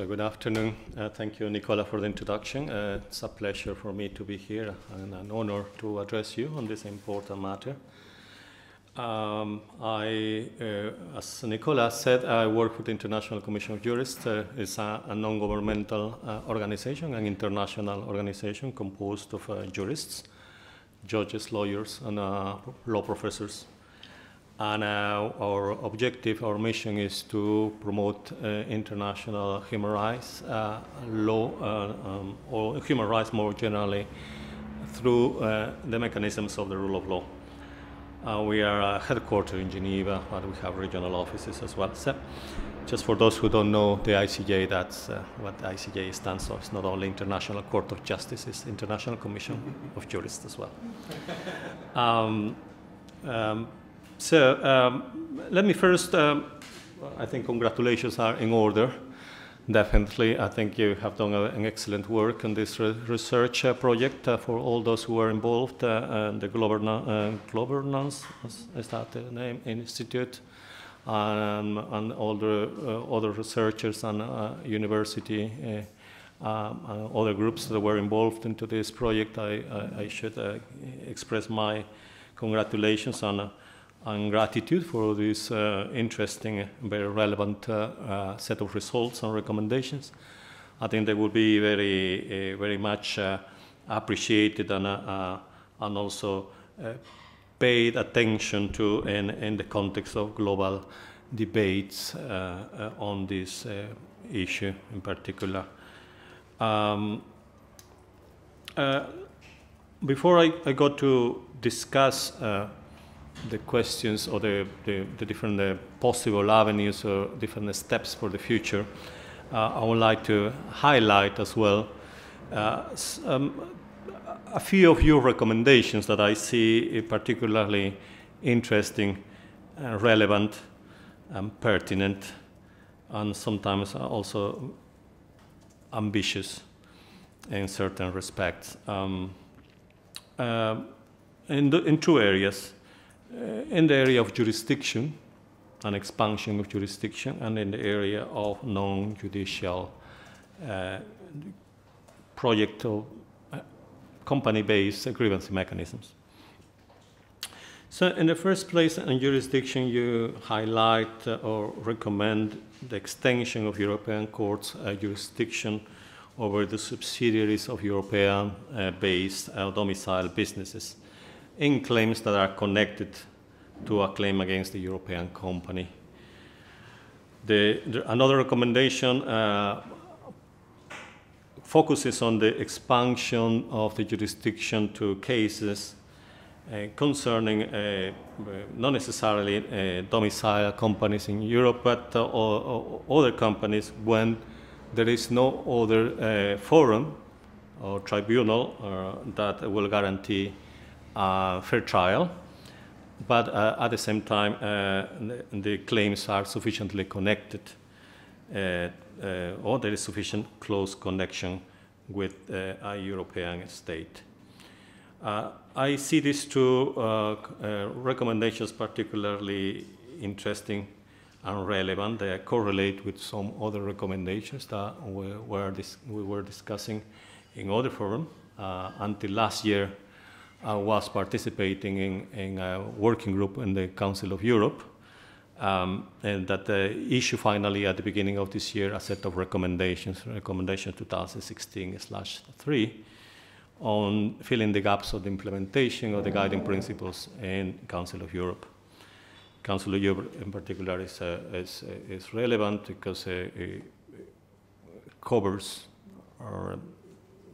So good afternoon. Uh, thank you, Nicola, for the introduction. Uh, it's a pleasure for me to be here and an honor to address you on this important matter. Um, I, uh, as Nicola said, I work with the International Commission of Jurists. Uh, it's a, a non-governmental uh, organization, an international organization composed of uh, jurists, judges, lawyers, and law professors and uh, our objective, our mission is to promote uh, international human rights uh, law, uh, um, or human rights more generally, through uh, the mechanisms of the rule of law. Uh, we are headquartered in Geneva, but we have regional offices as well. So, just for those who don't know, the ICJ, that's what the ICJ stands for. It's not only International Court of Justice, it's International Commission of Jurists as well. Um, um, so um, let me first, um, I think congratulations are in order. Definitely, I think you have done a, an excellent work on this re research uh, project uh, for all those who are involved. Uh, the Governance, uh, is that the name, Institute, um, and all the uh, other researchers and uh, university um, other groups that were involved into this project. I, I, I should express my congratulations on and gratitude for this uh, interesting, very relevant uh, uh, set of results and recommendations. I think they will be very, uh, very much uh, appreciated and, uh, and also paid attention to in, in the context of global debates on this issue in particular. Um, before I, I, go to discuss the questions or the, the, the different uh, possible avenues or different steps for the future, uh, I would like to highlight as well uh, um, a few of your recommendations that I see particularly interesting, and relevant, and pertinent, and sometimes also ambitious in certain respects. Um, uh, in, the, in two areas. Uh, in the area of jurisdiction, an expansion of jurisdiction, and in the area of non-judicial uh, project of uh, company-based grievance mechanisms. So in the first place, in jurisdiction, you highlight uh, or recommend the extension of European courts' uh, jurisdiction over the subsidiaries of European-based uh, domicile businesses in claims that are connected to a claim against the European company. The, the, another recommendation uh, focuses on the expansion of the jurisdiction to cases uh, concerning uh, not necessarily uh, domicile companies in Europe, but uh, or, or other companies when there is no other uh, forum or tribunal that will guarantee fair trial, but uh, at the same time, uh, the, claims are sufficiently connected, or there is sufficient close connection with a European state. Uh, I see these two uh, uh, recommendations particularly interesting and relevant. They correlate with some other recommendations that we were, we were discussing in other forums. until last year, uh, was participating in, in, a working group in the Council of Europe. Um, and that uh, issue finally at the beginning of this year a set of recommendations, recommendation 2016/3, on filling the gaps of the implementation of the guiding principles in Council of Europe. Council of Europe in particular is, uh, is, uh, is relevant because uh, it covers or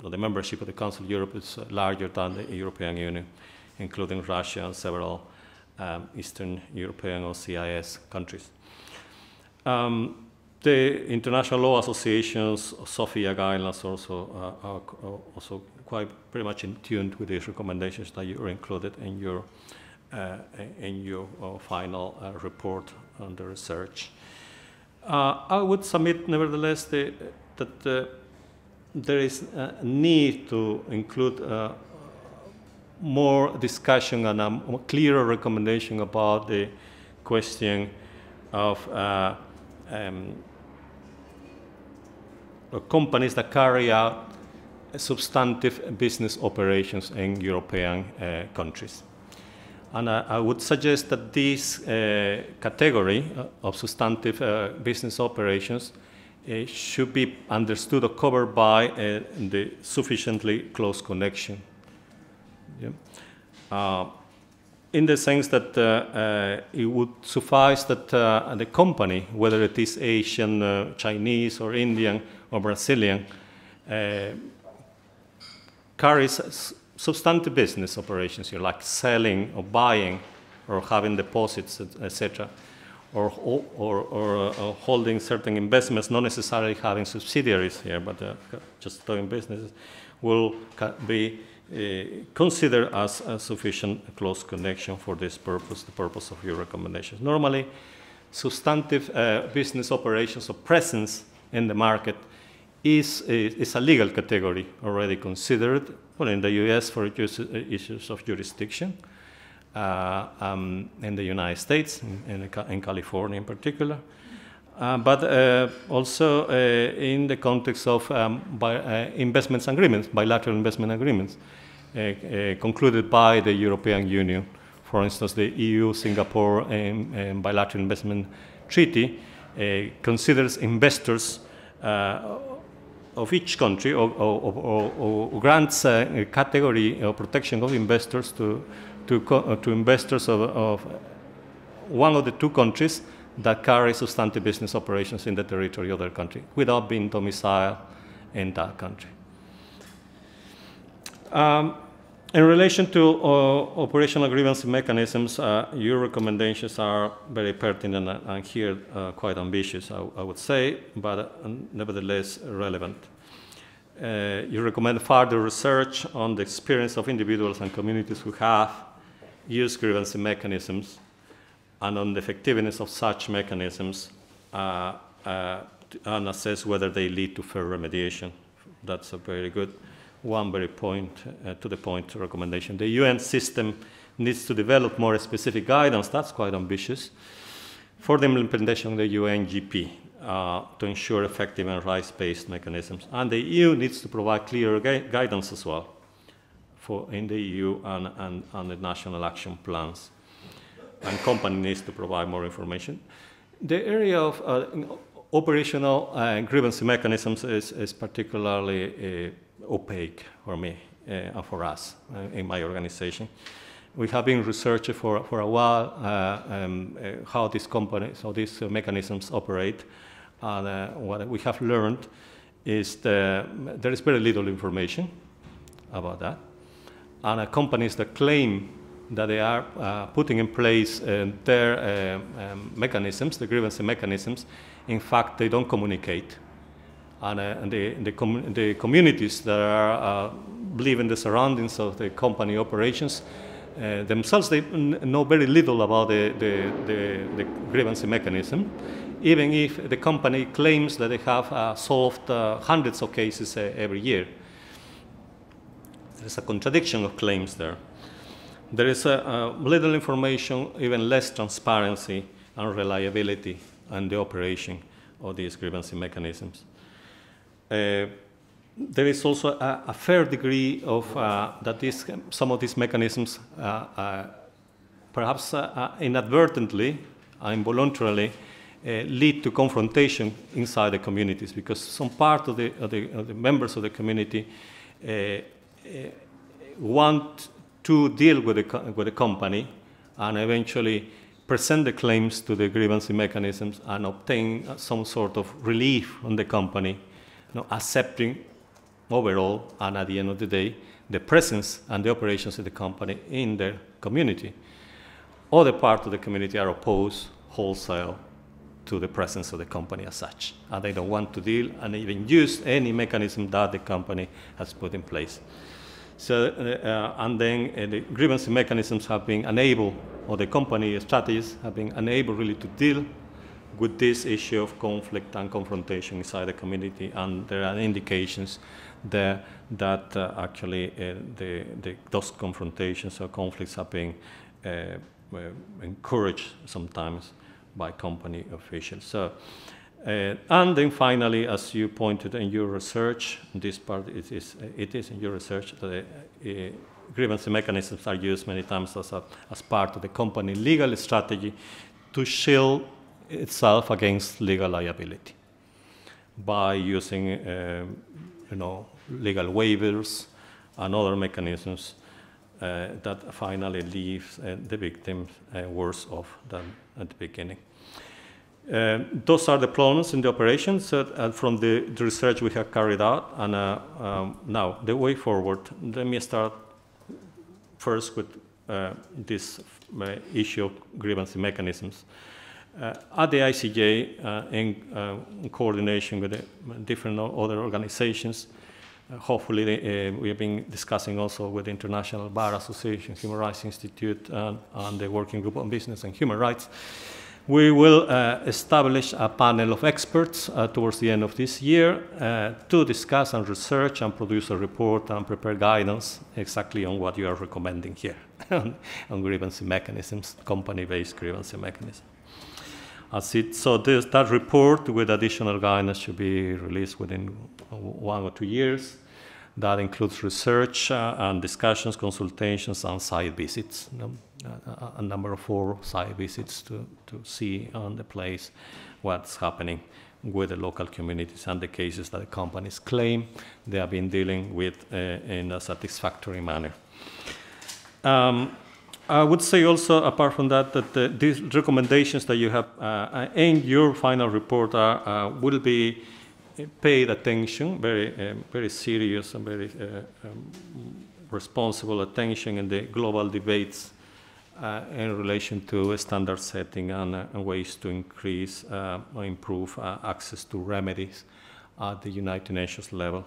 the membership of the Council of Europe is uh, larger than the European Union, including Russia and several um, Eastern European or CIS countries. Um, the international law associations, Sofia guidelines, also uh, are also quite pretty much in tune with these recommendations that you included in your uh, in your uh, final uh, report on the research. Uh, I would submit, nevertheless, the, that there is a need to include uh, more discussion and a clearer recommendation about the question of uh, um, companies that carry out substantive business operations in European uh, countries. And I, I, would suggest that this uh, category of substantive uh, business operations uh, should be understood or covered by uh, the sufficiently close connection. Yeah. Uh, in the sense that uh, it would suffice that the company, whether it is Asian, Chinese, or Indian, or Brazilian, carries substantive business operations here, like selling or buying or having deposits, etc., or, or, or uh, holding certain investments, not necessarily having subsidiaries here, but uh, just doing business, will be uh, considered as a sufficient close connection for this purpose, the purpose of your recommendations. Normally, substantive uh, business operations or presence in the market is a, is a legal category already considered well, in the US for issues of jurisdiction, uh, um, in the United States, in, in California in particular, uh, but uh, also uh, in the context of um, by, uh, investments agreements, bilateral investment agreements, uh, concluded by the European Union. For instance, the EU-Singapore um, um, bilateral investment treaty considers investors of each country or, or, or, or grants a category of protection of investors to, to, uh, to investors of, of one of the two countries that carry substantive business operations in the territory of their country without being domiciled in that country. Um, in relation to uh, operational grievance mechanisms, uh, your recommendations are very pertinent and, here uh, quite ambitious, I, I, would say, but uh, nevertheless relevant. Uh, you recommend further research on the experience of individuals and communities who have used grievance mechanisms and on the effectiveness of such mechanisms uh, and assess whether they lead to fair remediation. That's a very good one very point, uh, to the point recommendation. The UN system needs to develop more specific guidance, that's quite ambitious, for the implementation of the UNGP uh, to ensure effective and rights-based mechanisms. And the EU needs to provide clear gui guidance as well for in the EU and, and, and the national action plans. And company needs to provide more information. The area of uh, operational uh, grievance mechanisms is, is particularly uh, opaque for me uh, and for us uh, in my organization. We have been researching for, for a while uh, um, how these companies, how these mechanisms operate. And what we have learned is that there is very little information about that. And companies that claim that they are uh, putting in place uh, their uh, um, mechanisms, the grievance mechanisms, in fact, they don't communicate and, uh, and the, the, com the, communities that are, uh, live in the surroundings of the company operations uh, themselves, they know very little about the, the, grievance mechanism, even if the company claims that they have uh, solved uh, hundreds of cases uh, every year. There's a contradiction of claims there. There is a, little information, even less transparency and reliability in the operation of these grievance mechanisms. Uh, there is also a, a, fair degree of uh, that some of these mechanisms uh, perhaps inadvertently, and involuntarily, lead to confrontation inside the communities because some part of the, of the, of the members of the community Uh, want to deal with the, with the company and eventually present the claims to the grievance mechanisms and obtain some sort of relief on the company know, accepting overall and at the end of the day the presence and the operations of the company in their community. Other parts of the community are opposed wholesale to the presence of the company as such, and they don't want to deal and even use any mechanism that the company has put in place. So, uh, and then uh, the grievance mechanisms have been unable, or the company strategies have been unable really to deal with this issue of conflict and confrontation inside the community, and there are indications there that uh, actually uh, the, the, those confrontations or conflicts are being uh, encouraged sometimes by company officials. So Uh, and then finally, as you pointed in your research, this part it is, it is in your research, the uh, grievance mechanisms are used many times as, a, as part of the company legal strategy to shield itself against legal liability by using uh, you know, legal waivers and other mechanisms uh, that finally leaves uh, the victims uh, worse off than at the beginning. Uh, those are the problems in the operations uh, from the, the, research we have carried out. And uh, um, now, the way forward, let me start first with this issue of grievance mechanisms. at the ICJ, in, in, coordination with different other organizations, uh, hopefully, uh, we have been discussing also with the International Bar Association, Human Rights Institute, and the Working Group on Business and Human Rights. We will uh, establish a panel of experts uh, towards the end of this year uh, to discuss and research and produce a report and prepare guidance exactly on what you are recommending here on, grievance mechanisms, company-based grievance mechanisms. It, so this, that report with additional guidance should be released within one or two years. That includes research uh, and discussions, consultations, and site visits. You know, a, number of four site visits to, to see on the place what's happening with the local communities and the cases that the companies claim they have been dealing with uh, in a satisfactory manner. Um, I would say also, apart from that, that the, these recommendations that you have uh, in your final report are, uh, will be paid attention, very, um, very serious and very uh, um, responsible attention in the global debates uh, in relation to standard setting and, uh, and ways to increase uh, or improve access to remedies at the United Nations level.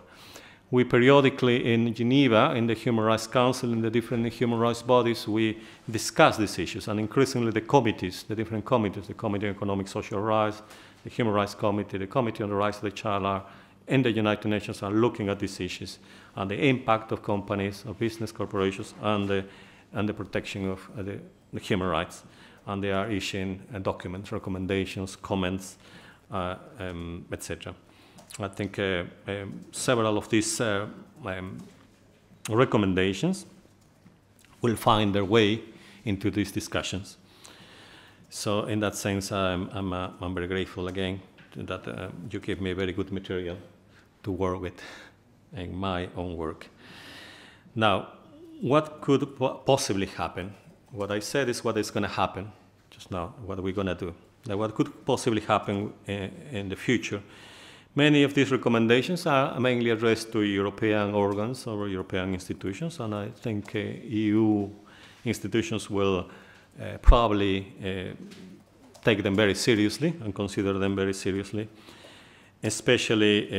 We periodically in Geneva, in the Human Rights Council, in the different human rights bodies, we discuss these issues, and increasingly the committees, the different committees, the Committee on Economic Social Rights, the Human Rights Committee, the Committee on the Rights of the Child are in the United Nations are looking at these issues and the impact of companies, of business corporations, and the, and the protection of uh, the, the, human rights. And they are issuing uh, documents, recommendations, comments, uh, um, etc. I think um, several of these um, recommendations will find their way into these discussions. So in that sense, I'm, I'm, uh, I'm very grateful again that uh, you gave me very good material to work with in my own work. Now, what could possibly happen? What I said is what is going to happen just now, what are we going to do? What could possibly happen in, in the future Many of these recommendations are mainly addressed to European organs or European institutions, and I think uh, EU institutions will uh, probably uh, take them very seriously and consider them very seriously, especially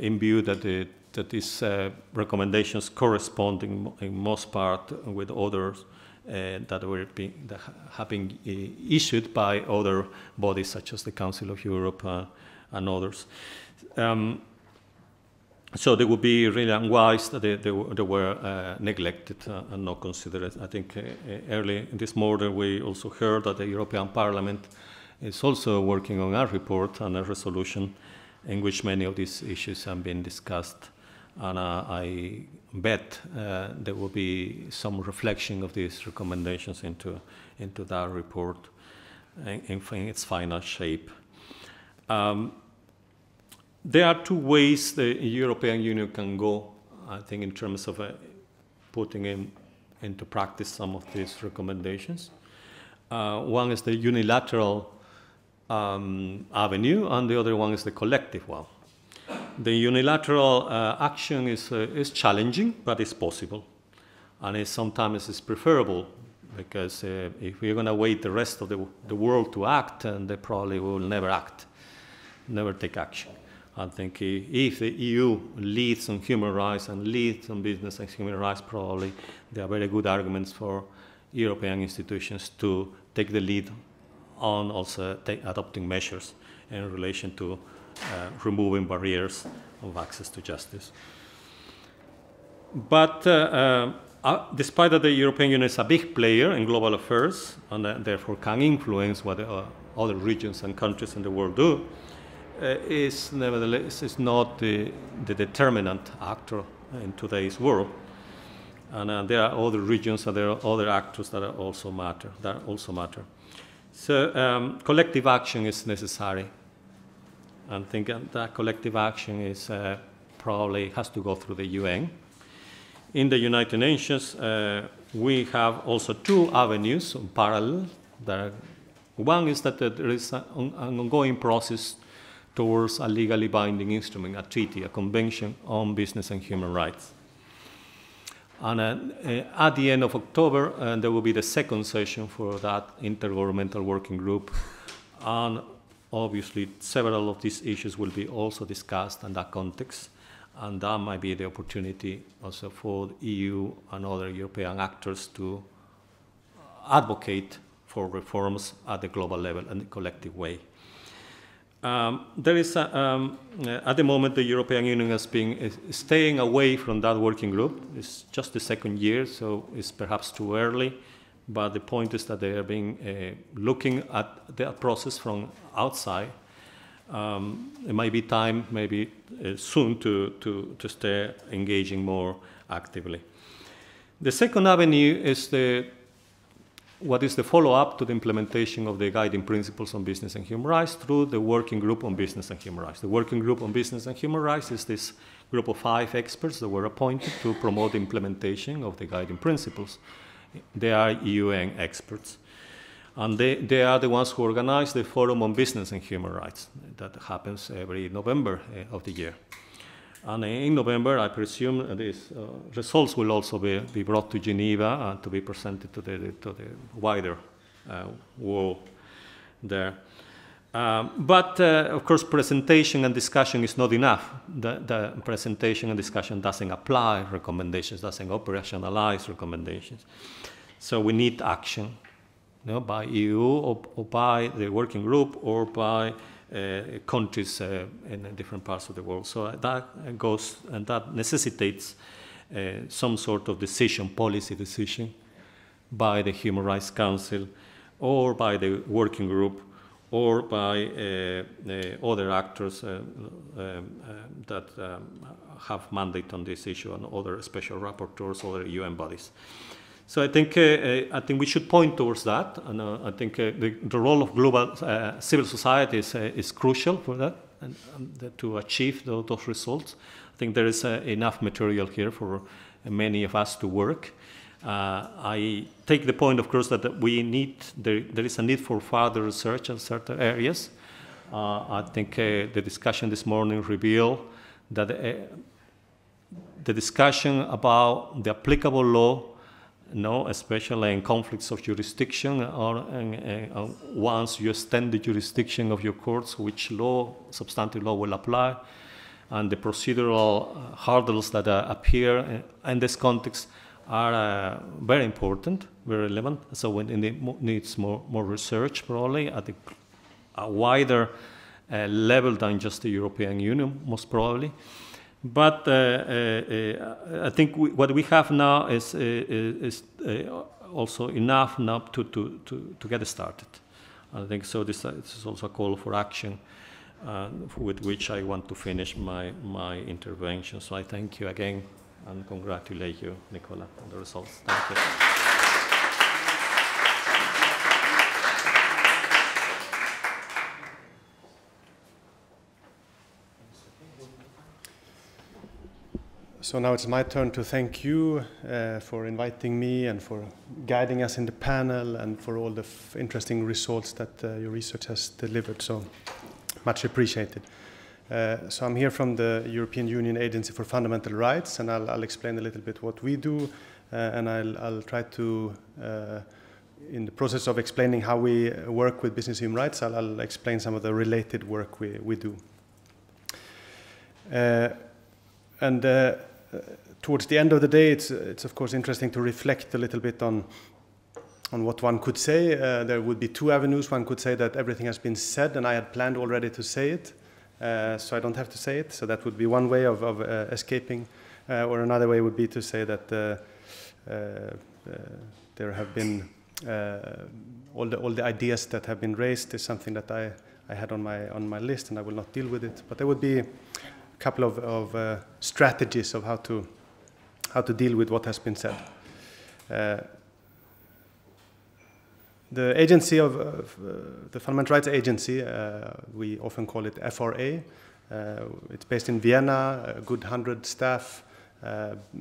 in view that, the, that these uh, recommendations correspond in, in, most part with others uh, that, were being, that have been issued by other bodies such as the Council of Europe and others. Um, so they would be really unwise that they, they, they were uh, neglected uh, and not considered. I think uh, uh, early this morning we also heard that the European Parliament is also working on a report and a resolution in which many of these issues have been discussed. And uh, I bet uh, there will be some reflection of these recommendations into, into that report in, in its final shape. Um, there are two ways the European Union can go, I think, in terms of uh, putting in, into practice some of these recommendations. Uh, one is the unilateral um, avenue, and the other one is the collective one. The unilateral uh, action is, uh, is challenging, but it's possible. And it sometimes it's preferable because uh, if we're going to wait the rest of the, the world to act, and they probably will never act, never take action. I think if the EU leads on human rights and leads on business and human rights, probably there are very good arguments for European institutions to take the lead on also adopting measures in relation to removing barriers of access to justice. But uh, uh, uh despite that the European Union is a big player in global affairs and uh, therefore can influence what uh, other regions and countries in the world do, is nevertheless is not the, the determinant actor in today's world. And uh, there are other regions and there are other actors that also matter. That also matter. So um, collective action is necessary. I think that collective action is uh, probably has to go through the UN. In the United Nations, uh, we have also two avenues in parallel. One is that there is an ongoing process towards a legally binding instrument, a treaty, a convention on business and human rights. And uh, at the end of October, uh, there will be the second session for that intergovernmental working group. And obviously, several of these issues will be also discussed in that context. And that might be the opportunity also for the EU and other European actors to advocate for reforms at the global level in a collective way. Um, there is, a, um, at the moment, the European Union has been staying away from that working group. It's just the second year, so it's perhaps too early. But the point is that they are being uh, looking at the process from outside. Um, it might be time, maybe uh, soon, to, to, to start engaging more actively. The second avenue is the what is the follow-up to the implementation of the guiding principles on business and human rights through the working group on business and human rights. The working group on business and human rights is this group of five experts that were appointed to promote the implementation of the guiding principles. They are UN experts. And they, they are the ones who organize the Forum on Business and Human Rights that happens every November eh, of the year. And in November, I presume these uh, results will also be, be brought to Geneva and to be presented to the, to the wider uh, world there. Um, but uh, of course, presentation and discussion is not enough. The, the, presentation and discussion doesn't apply recommendations, doesn't operationalize recommendations. So we need action you know, by EU or, or by the working group or by uh, countries uh, in different parts of the world. So that goes and that necessitates uh, some sort of decision, policy decision, by the Human Rights Council, or by the working group, or by other actors um, that um, have mandate on this issue, and other special rapporteurs, other UN bodies. So I think, uh, uh, I think we should point towards that, and uh, I think uh, the, the, role of global uh, civil society is, uh, is crucial for that, and, and to achieve the, those results. I think there is enough material here for many of us to work. I take the point, of course, that we need, there, there is a need for further research in certain areas. I think the discussion this morning revealed that the discussion about the applicable law no, especially in conflicts of jurisdiction, or uh, once you extend the jurisdiction of your courts, which law, substantive law, will apply, and the procedural uh, hurdles that uh, appear in this context are uh, very important, very relevant. So it needs more, more research, probably at a wider uh, level than just the European Union, most probably. But uh, uh, I think we, what we have now is, uh, is also enough now to, to, to, to get started. I think so. This, this is also a call for action. Uh, with which I want to finish my, my intervention. So I thank you again and congratulate you, Nicola, on the results. Thank you. So now it's my turn to thank you uh, for inviting me and for guiding us in the panel and for all the interesting results that uh, your research has delivered. So much appreciated. Uh, so I'm here from the European Union Agency for Fundamental Rights, and I'll, I'll explain a little bit what we do, uh, and I'll, I'll, try to, uh, in the process of explaining how we work with business human rights, I'll, I'll explain some of the related work we, we do. Uh, and towards the end of the day, it's, it's of course interesting to reflect a little bit on on what one could say. Uh, there would be two avenues. One could say that everything has been said, and I had planned already to say it, uh, so I don't have to say it. So that would be one way of, of uh, escaping. Uh, or another way would be to say that uh, uh, there have been all the all the ideas that have been raised is something that I I had on my on my list, and I will not deal with it. But there would be couple of, of uh, strategies of how to how to deal with what has been said. Uh, the agency of, uh, the Fundamental Rights Agency, uh, we often call it FRA. Uh, it's based in Vienna, a good hundred staff.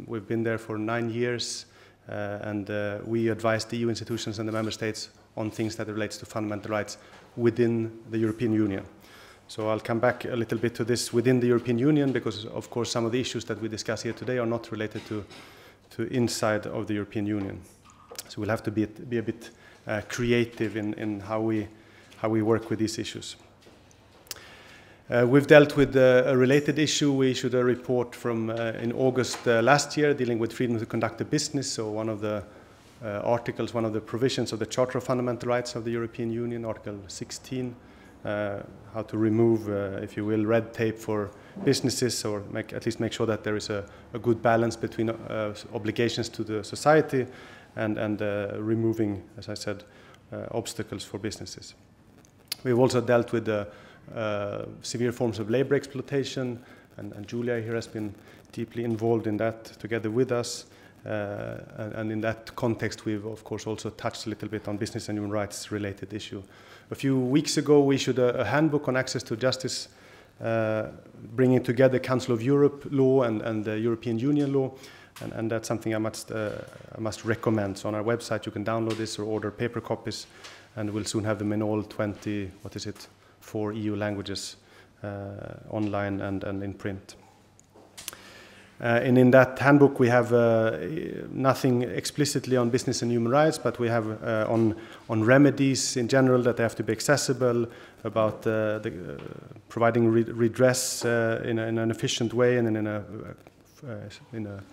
we've been there for nine years, and we advise the EU institutions and the member states on things that relates to fundamental rights within the European Union. So I'll come back a little bit to this within the European Union because, of course, some of the issues that we discuss here today are not related to, to inside of the European Union. So we'll have to be, be a bit uh, creative in, in how, we, how we work with these issues. Uh, we've dealt with uh, a related issue. We issued a report from uh, in August uh, last year dealing with freedom to conduct a business. So one of the uh, articles, one of the provisions of the Charter of Fundamental Rights of the European Union, Article 16, how to remove, if you will, red tape for businesses or make, at least make sure that there is a, a good balance between obligations to the society and, and uh, removing, as I said, uh, obstacles for businesses. We've also dealt with the uh, severe forms of labor exploitation, and, and, Julia here has been deeply involved in that together with us. Uh, and, and, in that context, we've of course also touched a little bit on business and human rights related issue. A few weeks ago, we issued a, a handbook on access to justice, uh, bringing together Council of Europe law and, and the European Union law and, and that's something I must, uh, I must recommend. So on our website, you can download this or order paper copies, and we'll soon have them in all 20, what is it, four EU languages, uh, online and, and in print. Uh, and in that handbook, we have uh, nothing explicitly on business and human rights, but we have uh, on, on remedies in general that they have to be accessible, about uh, the, uh, providing re redress uh, in, a, in, an efficient way and in a, in a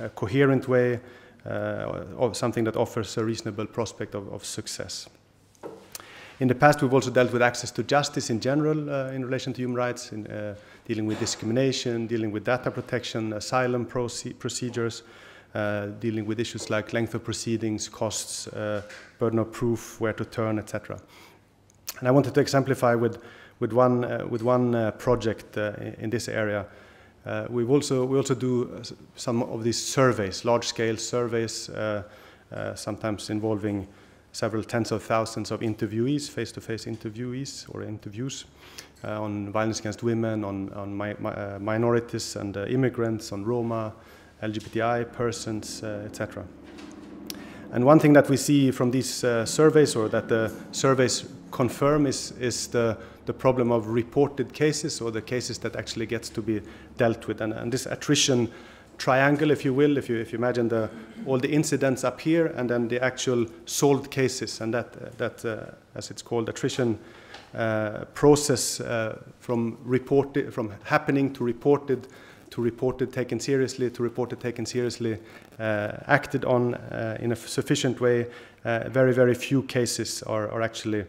a coherent way, or something that offers a reasonable prospect of, of, success. In the past, we've also dealt with access to justice in general uh, in relation to human rights, in, uh, dealing with discrimination, dealing with data protection, asylum proce procedures, uh, dealing with issues like length of proceedings, costs, uh, burden of proof, where to turn, etc. And I wanted to exemplify with, with one, uh, with one project in this area uh, we also we also do uh, some of these surveys, large-scale surveys, uh, uh, sometimes involving several tens of thousands of interviewees, face-to-face interviewees or interviews uh, on violence against women, on on uh, minorities and immigrants, on Roma, LGBTI persons, etc. And one thing that we see from these surveys, or that the surveys confirm, is is the the problem of reported cases or the cases that actually gets to be dealt with. And, and this attrition triangle, if you will, if you, if you imagine the, all the incidents up here and then the actual solved cases, and that, uh, that uh, as it's called, attrition uh, process uh, from, reported, from happening to reported to reported taken seriously to reported taken seriously uh, acted on uh, in a sufficient way. Very very few cases are, are actually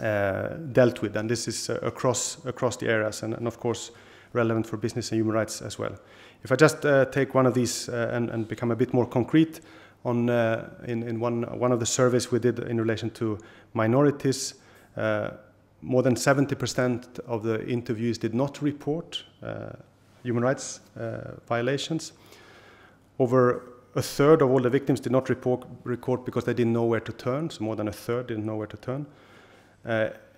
uh, dealt with, and this is uh, across across the areas, and, and, of course relevant for business and human rights as well. If I just uh, take one of these uh, and, and, become a bit more concrete on uh, in, in one one of the surveys we did in relation to minorities, uh, more than 70% of the interviewees did not report human rights violations. Over a third of all the victims did not report, record because they didn't know where to turn, so more than a third didn't know where to turn.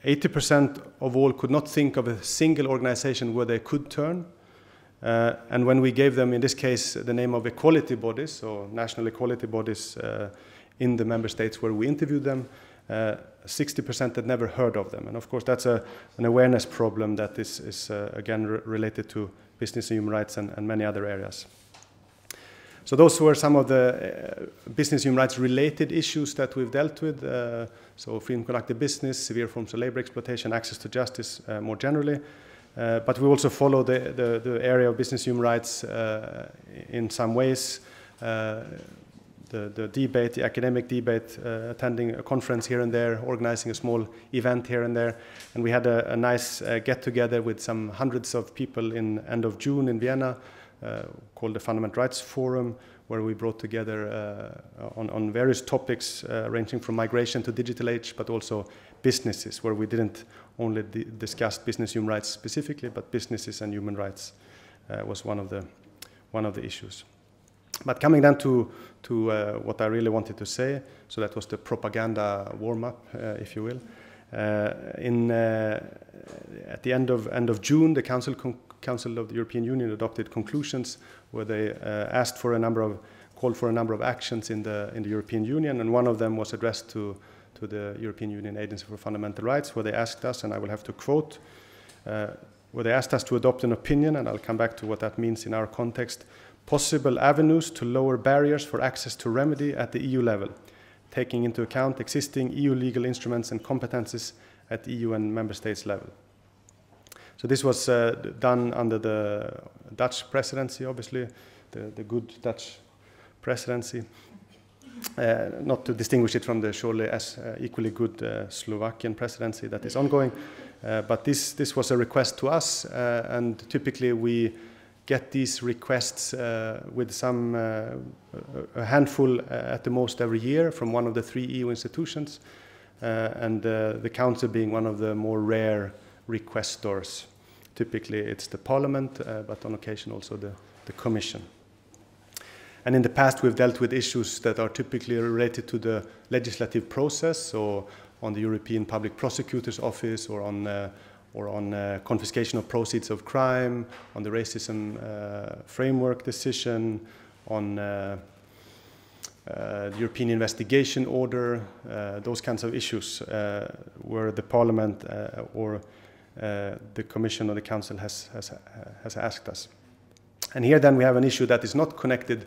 80% uh, of all could not think of a single organization where they could turn. Uh, and when we gave them, in this case, the name of equality bodies, or national equality bodies uh, in the member states where we interviewed them, 60% had never heard of them. And of course, that's a, an awareness problem that is, is again, related to business and human rights and, and many other areas. So those were some of the uh, business human rights related issues that we've dealt with. Uh, so freedom conducted business, severe forms of labor exploitation, access to justice uh, more generally. Uh, but we also follow the, the, the, area of business human rights uh, in some ways. Uh, the, the debate, the academic debate, attending a conference here and there, organizing a small event here and there. And we had a, a nice get together with some hundreds of people in end of June in Vienna called the Fundamental Rights Forum, where we brought together uh, on, on, various topics uh, ranging from migration to digital age, but also businesses, where we didn't only discuss business human rights specifically, but businesses and human rights uh, was one of the one of the issues. But coming down to to uh, what I really wanted to say, so that was the propaganda warm up, uh, if you will. Uh, in at the end of end of June, the Council Council of the European Union adopted conclusions where they asked for a number of called for a number of actions in the in the European Union, and one of them was addressed to to the European Union Agency for Fundamental Rights, where they asked us, and I will have to quote, uh, where they asked us to adopt an opinion, and I'll come back to what that means in our context, possible avenues to lower barriers for access to remedy at the EU level, taking into account existing EU legal instruments and competences at EU and member states level. So this was uh, done under the Dutch presidency, obviously, the, the good Dutch presidency. Uh, not to distinguish it from the surely as uh, equally good uh, Slovakian presidency that is ongoing. Uh, but this, this was a request to us, uh, and typically we get these requests uh, with some a handful at the most every year from one of the three EU institutions, and the Council being one of the more rare requestors. Typically, it's the Parliament, but on occasion also the, the Commission. And in the past, we've dealt with issues that are typically related to the legislative process, so on the European Public Prosecutor's Office or on, uh, or on uh, confiscation of proceeds of crime, on the racism uh, framework decision, on uh, uh, the European investigation order, uh, those kinds of issues where the Parliament or the Commission or the Council has, has, has asked us. And here then we have an issue that is not connected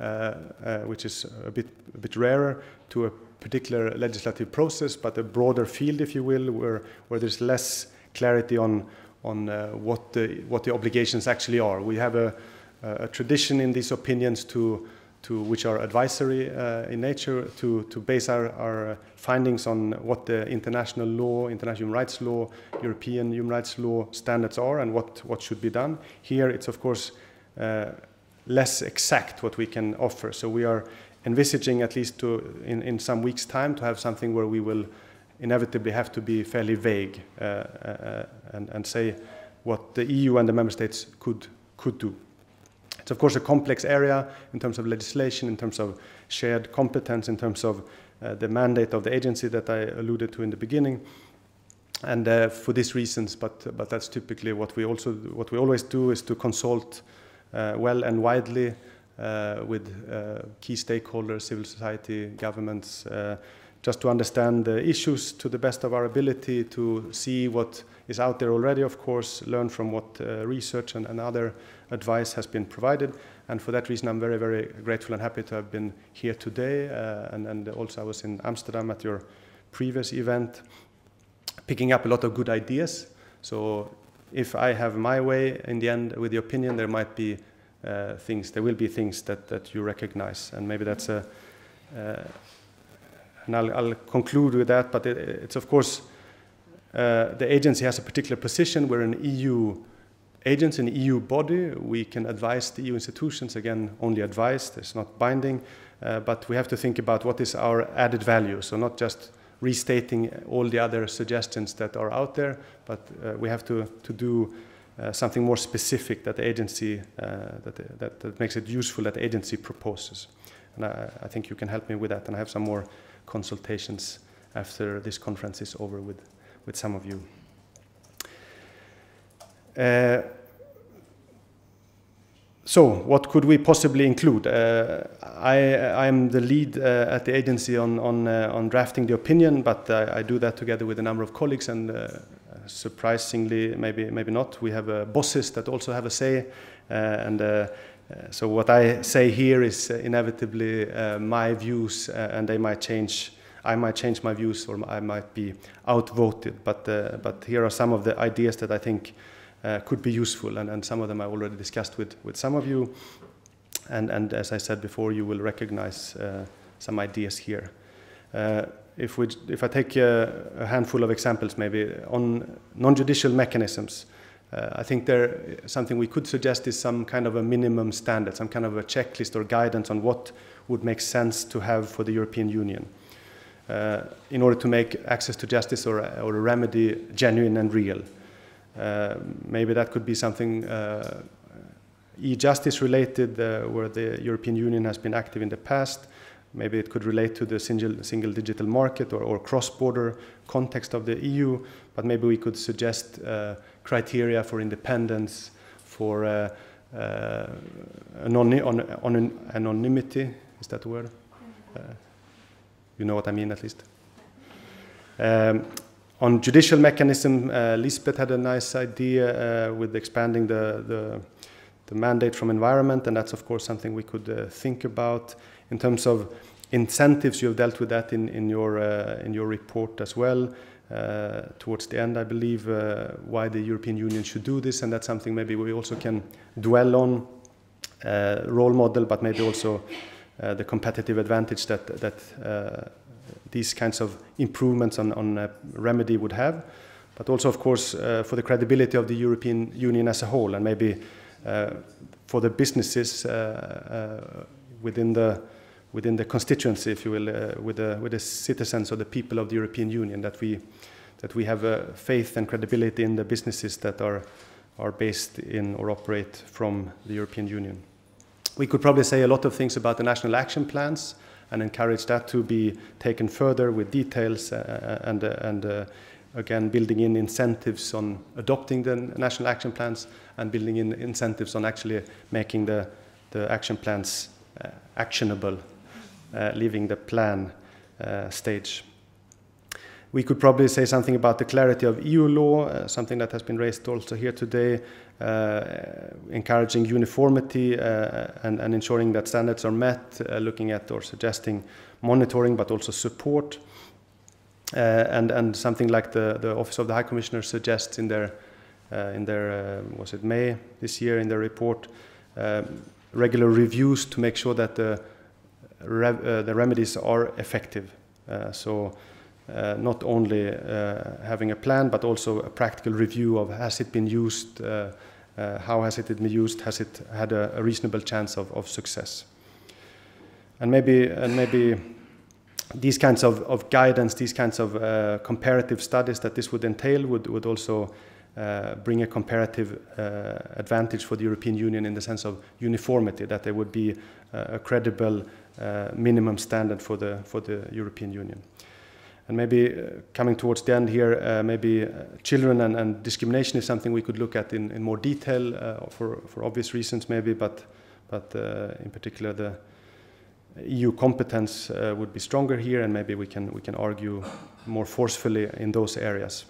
uh, uh, which is a bit, a bit rarer, to a particular legislative process, but a broader field, if you will, where, where there's less clarity on, on uh, what, the, what the obligations actually are. We have a, a tradition in these opinions to, to which are advisory uh, in nature, to, to base our, our findings on what the international law, international human rights law, European human rights law standards are and what, what should be done. Here it's of course uh, less exact what we can offer. So we are envisaging at least to, in, in some weeks' time to have something where we will inevitably have to be fairly vague uh, uh, and, and say what the EU and the member states could, could do. It's of course a complex area in terms of legislation, in terms of shared competence, in terms of uh, the mandate of the agency that I alluded to in the beginning. And uh, for these reasons, but, but that's typically what we also what we always do is to consult uh, well and widely uh, with uh, key stakeholders, civil society, governments, just to understand the issues to the best of our ability, to see what is out there already, of course, learn from what research and, and other advice has been provided. And for that reason, I'm very, very grateful and happy to have been here today. Uh, and, and, also, I was in Amsterdam at your previous event, picking up a lot of good ideas. So if I have my way in the end with the opinion, there might be uh, things, there will be things that, that you recognize. And maybe that's a, uh, and I'll, I'll, conclude with that, but it, it's of course, uh, the agency has a particular position. We're an EU agency, an EU body. We can advise the EU institutions, again, only advice, it's not binding. Uh, but we have to think about what is our added value. So not just restating all the other suggestions that are out there, but uh, we have to, to do uh, something more specific that the agency, uh, that, that, that, makes it useful that the agency proposes. And I, I, think you can help me with that, and I have some more consultations after this conference is over with, with some of you. Uh, so, what could we possibly include? Uh, I, am the lead uh, at the agency on, on, uh, on drafting the opinion, but I do that together with a number of colleagues, and uh, surprisingly, maybe, maybe not, we have uh, bosses that also have a say. Uh, and so, what I say here is inevitably my views, and they might change. I might change my views, or I might be outvoted. But, but here are some of the ideas that I think uh, could be useful, and, and some of them I already discussed with, with some of you. And, and as I said before, you will recognize uh, some ideas here. Uh, if, we, if I take a, a, handful of examples, maybe on non-judicial mechanisms, uh, I think there something we could suggest is some kind of a minimum standard, some kind of a checklist or guidance on what would make sense to have for the European Union. uh, in order to make access to justice or, or a remedy genuine and real. Uh, maybe that could be something uh, e-justice related, uh, where the European Union has been active in the past. Maybe it could relate to the single, single digital market or, or cross-border context of the EU, but maybe we could suggest criteria for independence, for uh, uh, anony on, anonymity, is that the word? Uh, you know what I mean, at least. Um, on judicial mechanism, uh, Liesbeth had a nice idea uh, with expanding the, the, the, mandate from environment, and that's of course something we could uh, think about. In terms of incentives, you have dealt with that in, in, your, uh, in your report as well. Uh, towards the end, I believe, uh, why the European Union should do this, and that's something maybe we also can dwell on, role model, but maybe also the competitive advantage that, that these kinds of improvements on, on uh, remedy would have, but also, of course, uh, for the credibility of the European Union as a whole, and maybe uh, for the businesses within the within the constituency, if you will, with the with the citizens or the people of the European Union, that we that we have faith and credibility in the businesses that are are based in or operate from the European Union. We could probably say a lot of things about the national action plans and encourage that to be taken further with details uh, uh and, uh, and uh, again building in incentives on adopting the national action plans and building in incentives on actually making the, the action plans uh, actionable, uh, leaving the plan stage. We could probably say something about the clarity of EU law, something that has been raised also here today, uh, encouraging uniformity uh, and, and, ensuring that standards are met, uh, looking at or suggesting monitoring but also support. and, and something like the, the Office of the High Commissioner suggests in their, in their was it May this year, in their report, regular reviews to make sure that the, the remedies are effective. so uh, not only uh, having a plan, but also a practical review of has it been used, uh, how has it been used, has it had a, a reasonable chance of, of success. And maybe, and maybe these kinds of, of guidance, these kinds of uh, comparative studies that this would entail would, would also uh, bring a comparative uh, advantage for the European Union in the sense of uniformity, that there would be a credible minimum standard for the, for the European Union. And maybe uh, coming towards the end here, uh, maybe uh, children and, and, discrimination is something we could look at in, in more detail for, for obvious reasons, maybe, but, but in particular, the EU competence would be stronger here, and maybe we can, we can argue more forcefully in those areas.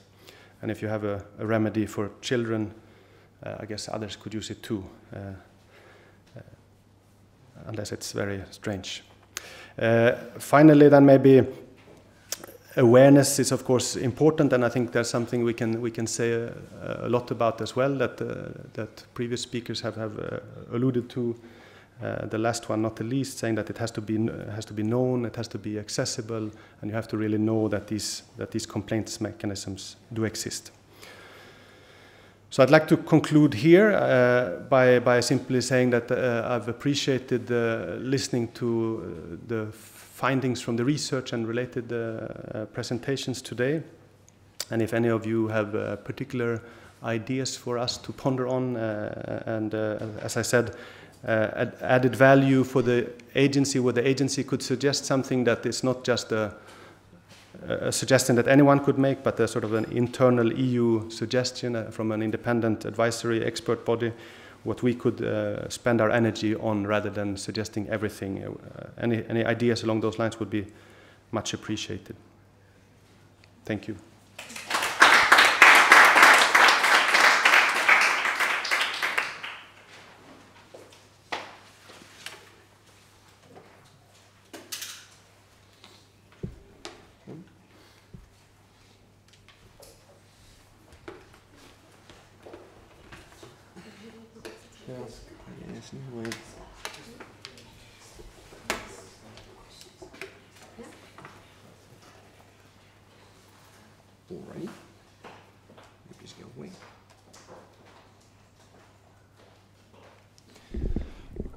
And if you have a, a remedy for children, uh, I guess others could use it too, uh, uh, unless it's very strange. finally, then maybe awareness is of course important, and I think there's something we can we can say a, a lot about as well that uh, that previous speakers have have uh, alluded to. Uh, the last one, not the least, saying that it has to be has to be known, it has to be accessible, and you have to really know that these that these complaints mechanisms do exist. So I'd like to conclude here uh, by, by simply saying that uh, I've appreciated uh, listening to the findings from the research and related uh, uh, presentations today. And if any of you have uh, particular ideas for us to ponder on, and as I said, uh, added value for the agency, where the agency could suggest something that is not just a, a, suggestion that anyone could make, but a sort of an internal EU suggestion from an independent advisory expert body what we could uh, spend our energy on rather than suggesting everything. Uh, any, any ideas along those lines would be much appreciated. Thank you.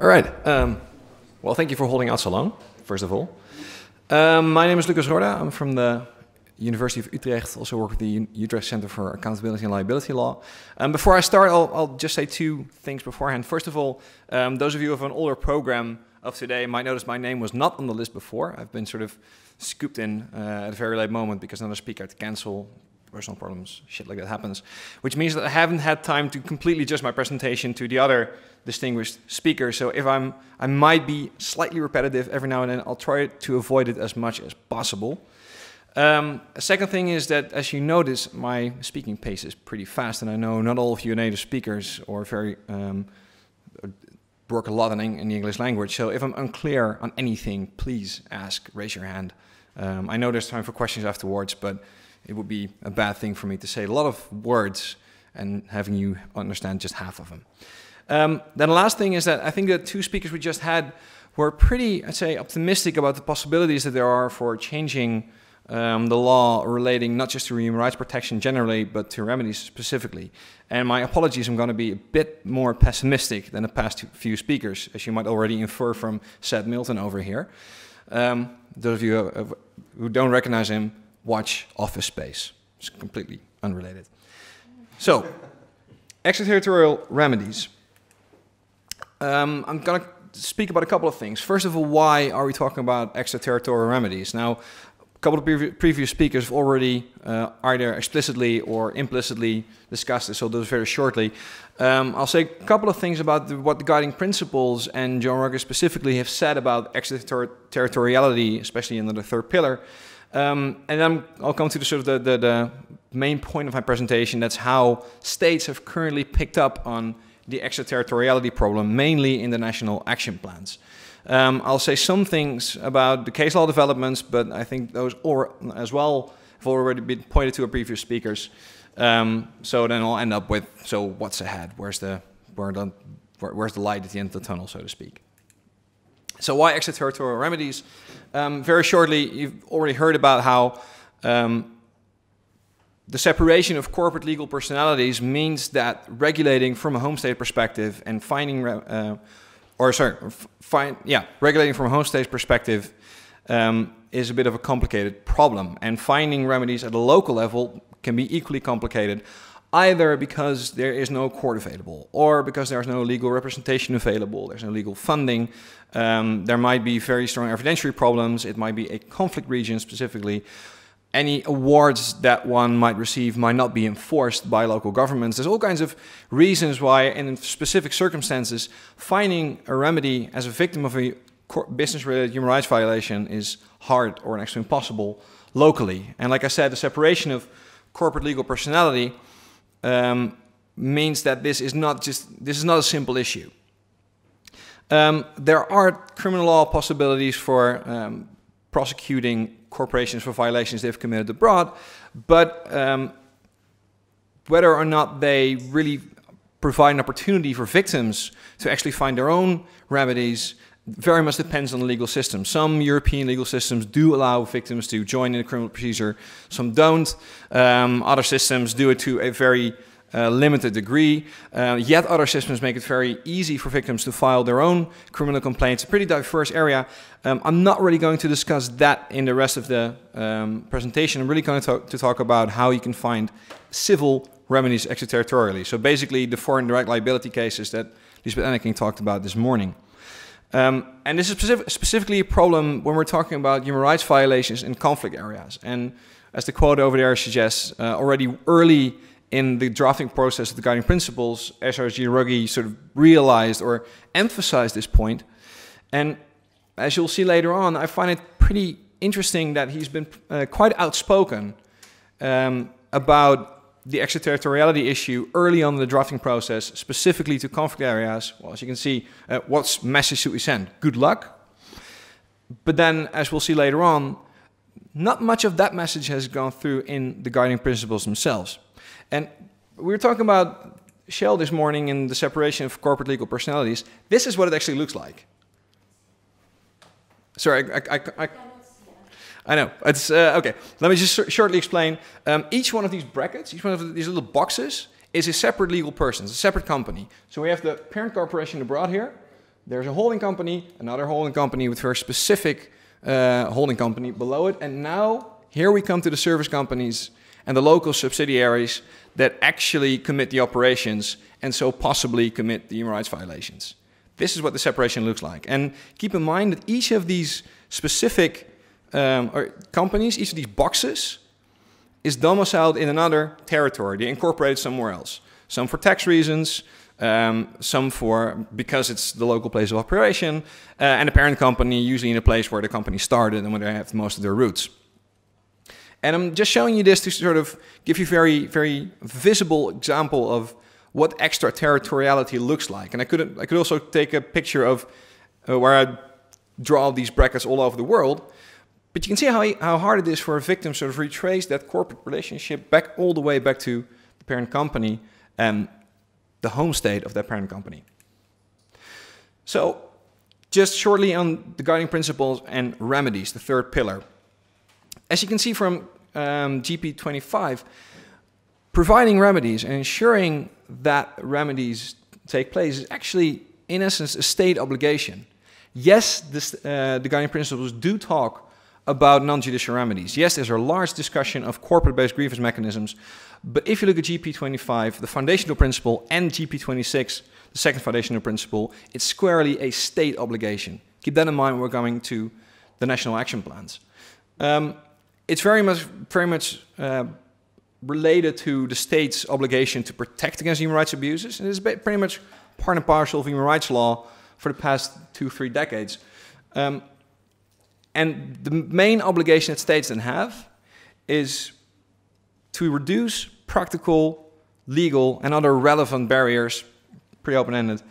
All right. Um, well, thank you for holding out so long, first of all. Um, my name is Lucas Roorda. I'm from the University of Utrecht. Also work with the Utrecht Center for Accountability and Liability Law. Um, before I start, I'll, I'll, just say two things beforehand. First of all, um, those of you of an older program of today might notice my name was not on the list before. I've been sort of scooped in uh, at a very late moment because another speaker had to cancel personal problems, shit like that happens, which means that I haven't had time to completely adjust my presentation to the other distinguished speakers. So if I'm, I might be slightly repetitive every now and then, I'll try to avoid it as much as possible. Um, a second thing is that, as you notice, my speaking pace is pretty fast, and I know not all of you are native speakers or very um, work a lot in, in, the English language. So if I'm unclear on anything, please ask, raise your hand. Um, I know there's time for questions afterwards, but it would be a bad thing for me to say a lot of words and having you understand just half of them. Um, then the last thing is that I think the two speakers we just had were pretty, I'd say, optimistic about the possibilities that there are for changing um, the law relating not just to human rights protection generally, but to remedies specifically. And my apologies, I'm going to be a bit more pessimistic than the past few speakers, as you might already infer from Seth Milton over here. Um, those of you who don't recognize him, watch Office Space. It's completely unrelated. So, extraterritorial remedies. Um, I'm going to speak about a couple of things. First of all, why are we talking about extraterritorial remedies? Now, a couple of previ previous speakers have already uh, either explicitly or implicitly discussed this, so those very shortly. Um, I'll say a couple of things about the, what the guiding principles and John Ruggie specifically have said about extraterritoriality, especially in the third pillar. Um, and then I'll come to the sort of the, the, the, main point of my presentation. That's how states have currently picked up on the extraterritoriality problem, mainly in the national action plans. Um, I'll say some things about the case law developments, but I think those or as well have already been pointed to our previous speakers. Um, so then I'll end up with so what's ahead? Where's the where the where's the light at the end of the tunnel, so to speak? So why extraterritorial remedies? Um, very shortly, you've already heard about how um, the separation of corporate legal personalities means that regulating from a home state perspective and finding, uh, or sorry, find, yeah, regulating from a home state perspective um, is a bit of a complicated problem. And finding remedies at a local level can be equally complicated, either because there is no court available, or because there's no legal representation available, there's no legal funding, um, there might be very strong evidentiary problems, it might be a conflict region specifically, any awards that one might receive might not be enforced by local governments. There's all kinds of reasons why, in specific circumstances, finding a remedy as a victim of a business-related human rights violation is hard or next to impossible locally. And like I said, the separation of corporate legal personality um, means that this is not just this is not a simple issue. Um, there are criminal law possibilities for um, prosecuting corporations for violations they've committed abroad, but um, whether or not they really provide an opportunity for victims to actually find their own remedies very much depends on the legal system. Some European legal systems do allow victims to join in a criminal procedure, some don't. Um, other systems do it to a very uh, limited degree. Uh, yet other systems make it very easy for victims to file their own criminal complaints. A pretty diverse area. Um, I'm not really going to discuss that in the rest of the um, presentation. I'm really going to talk, to talk about how you can find civil remedies extraterritorially. So basically the foreign direct liability cases that Liesbeth Enneking talked about this morning. Um, and this is specific, specifically a problem when we're talking about human rights violations in conflict areas. And as the quote over there suggests, uh, already early in the drafting process of the guiding principles, SRG Ruggie sort of realized or emphasized this point. And as you'll see later on, I find it pretty interesting that he's been uh, quite outspoken um, about the extraterritoriality issue early on in the drafting process, specifically to conflict areas. Well, as you can see, uh, what message should we send? Good luck. But then, as we'll see later on, not much of that message has gone through in the guiding principles themselves. And we were talking about Shell this morning in the separation of corporate legal personalities. This is what it actually looks like. Sorry, I, I, I, I know. It's uh, okay. Let me just shortly explain. Um, each one of these brackets, each one of these little boxes, is a separate legal person. It's a separate company. So we have the parent corporation abroad here. There's a holding company, another holding company with very specific uh, holding company below it. And now here we come to the service companies and the local subsidiaries that actually commit the operations and so possibly commit the human rights violations. This is what the separation looks like. And keep in mind that each of these specific um, companies, each of these boxes, is domiciled in another territory. They incorporated somewhere else. Some for tax reasons, um, some for because it's the local place of operation, uh, and the parent company usually in a place where the company started and where they have most of their roots. And I'm just showing you this to sort of give you a very, very visible example of what extraterritoriality looks like. And I could I could also take a picture of uh, where I draw these brackets all over the world. But you can see how, how hard it is for a victim to sort of retrace that corporate relationship back all the way back to the parent company and the home state of that parent company. So just shortly on the guiding principles and remedies, the third pillar. As you can see from um, GP25, providing remedies and ensuring that remedies take place is actually, in essence, a state obligation. Yes, this, uh, the guiding principles do talk about non-judicial remedies. Yes, there's a large discussion of corporate-based grievance mechanisms, but if you look at GP25, the foundational principle, and GP26, the second foundational principle, it's squarely a state obligation. Keep that in mind when we're going to the national action plans. Um, it's very much, very much uh, related to the state's obligation to protect against human rights abuses. And it's pretty much part and parcel of human rights law for the past two, three decades. Um, and the main obligation that states then have is to reduce practical, legal, and other relevant barriers, pretty open-ended,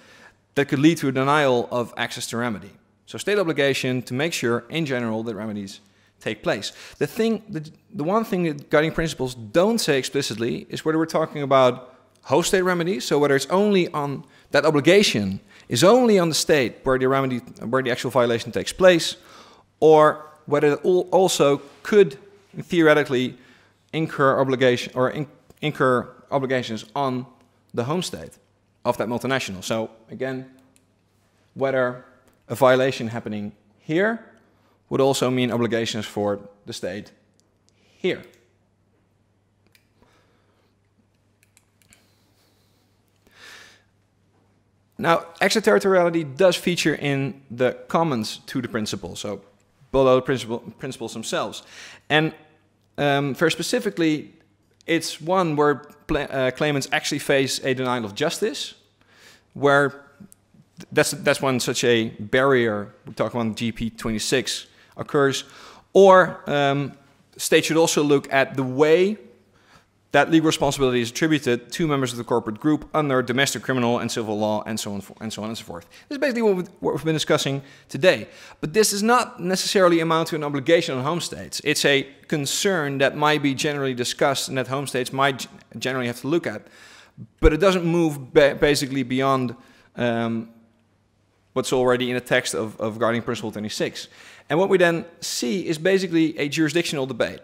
that could lead to a denial of access to remedy. So state obligation to make sure, in general, that remedies take place. The thing, the, the one thing that guiding principles don't say explicitly is whether we're talking about host state remedies, so whether it's only on that obligation is only on the state where the remedy, where the actual violation takes place, or whether it also could theoretically incur obligation or in, incur obligations on the home state of that multinational. So again, whether a violation happening here would also mean obligations for the state here. Now, extraterritoriality does feature in the comments to the principle, so below the principle, principles themselves. And um, very specifically, it's one where uh, claimants actually face a denial of justice, where that's, that's one such a barrier, we talk about GP 26, occurs. Or um, states should also look at the way that legal responsibility is attributed to members of the corporate group under domestic criminal and civil law and so on and so on and so forth. This is basically what, we, have been discussing today. But this does not necessarily amount to an obligation on home states. It's a concern that might be generally discussed and that home states might generally have to look at. But it doesn't move basically beyond um, what's already in the text of, of Guiding Principle 26. And what we then see is basically a jurisdictional debate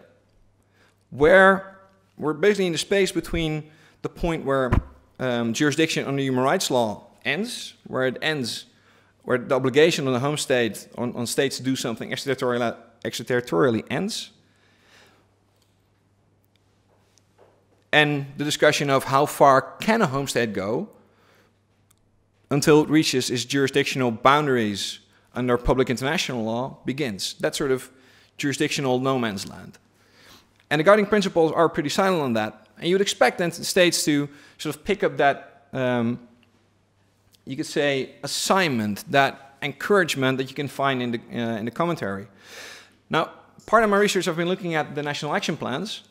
where we're basically in the space between the point where um, jurisdiction under human rights law ends, where it ends, where the obligation on the home state, on, on states to do something extraterritorially, extraterritorially ends, and the discussion of how far can a home state go until it reaches its jurisdictional boundaries under public international law begins. That sort of jurisdictional no man's land. And the guiding principles are pretty silent on that. And you would expect then the states to sort of pick up that, um, you could say, assignment, that encouragement that you can find in the, uh, in the commentary. Now, part of my research, I've been looking at the national action plans.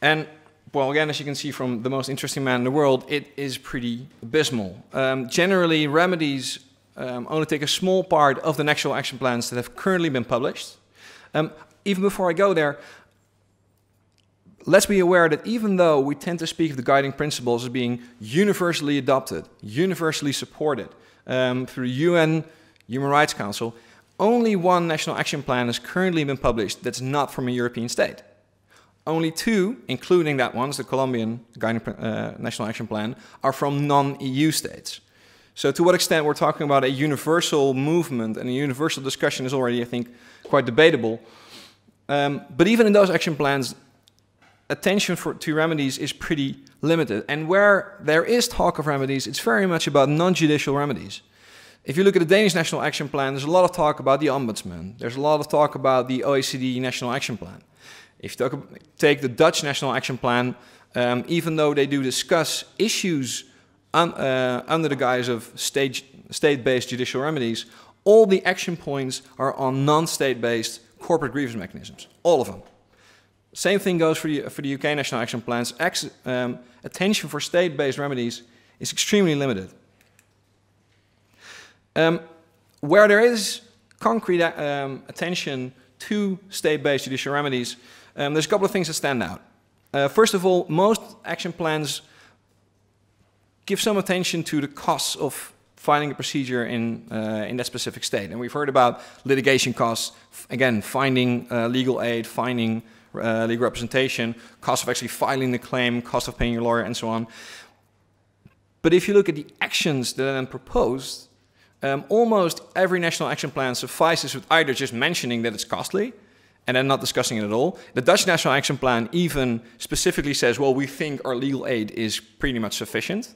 And, well, again, as you can see from the most interesting man in the world, it is pretty abysmal. Um, generally, remedies um, only take a small part of the national action plans that have currently been published. Um, even before I go there, let's be aware that even though we tend to speak of the guiding principles as being universally adopted, universally supported um, through the UN Human Rights Council, only one national action plan has currently been published that's not from a European state. Only two, including that one, the Colombian guiding, uh, National Action Plan, are from non-EU states. So to what extent we're talking about a universal movement and a universal discussion is already, I think, quite debatable. Um, but even in those action plans, attention for, to remedies is pretty limited. And where there is talk of remedies, it's very much about non-judicial remedies. If you look at the Danish National Action Plan, there's a lot of talk about the Ombudsman. There's a lot of talk about the OECD National Action Plan. If you talk, take the Dutch National Action Plan, um, even though they do discuss issues un, uh, under the guise of state-based judicial remedies, all the action points are on non-state-based corporate grievance mechanisms, all of them. Same thing goes for the, for the UK National Action Plans. Ex, um, attention for state-based remedies is extremely limited. Um, where there is concrete um, attention to state-based judicial remedies, um, there's a couple of things that stand out. Uh, first of all, most action plans give some attention to the costs of filing a procedure in, uh, in that specific state. And we've heard about litigation costs, again, finding uh, legal aid, finding uh, legal representation, cost of actually filing the claim, cost of paying your lawyer, and so on. But if you look at the actions that are then proposed, um, almost every national action plan suffices with either just mentioning that it's costly and then not discussing it at all. The Dutch National Action Plan even specifically says, well, we think our legal aid is pretty much sufficient.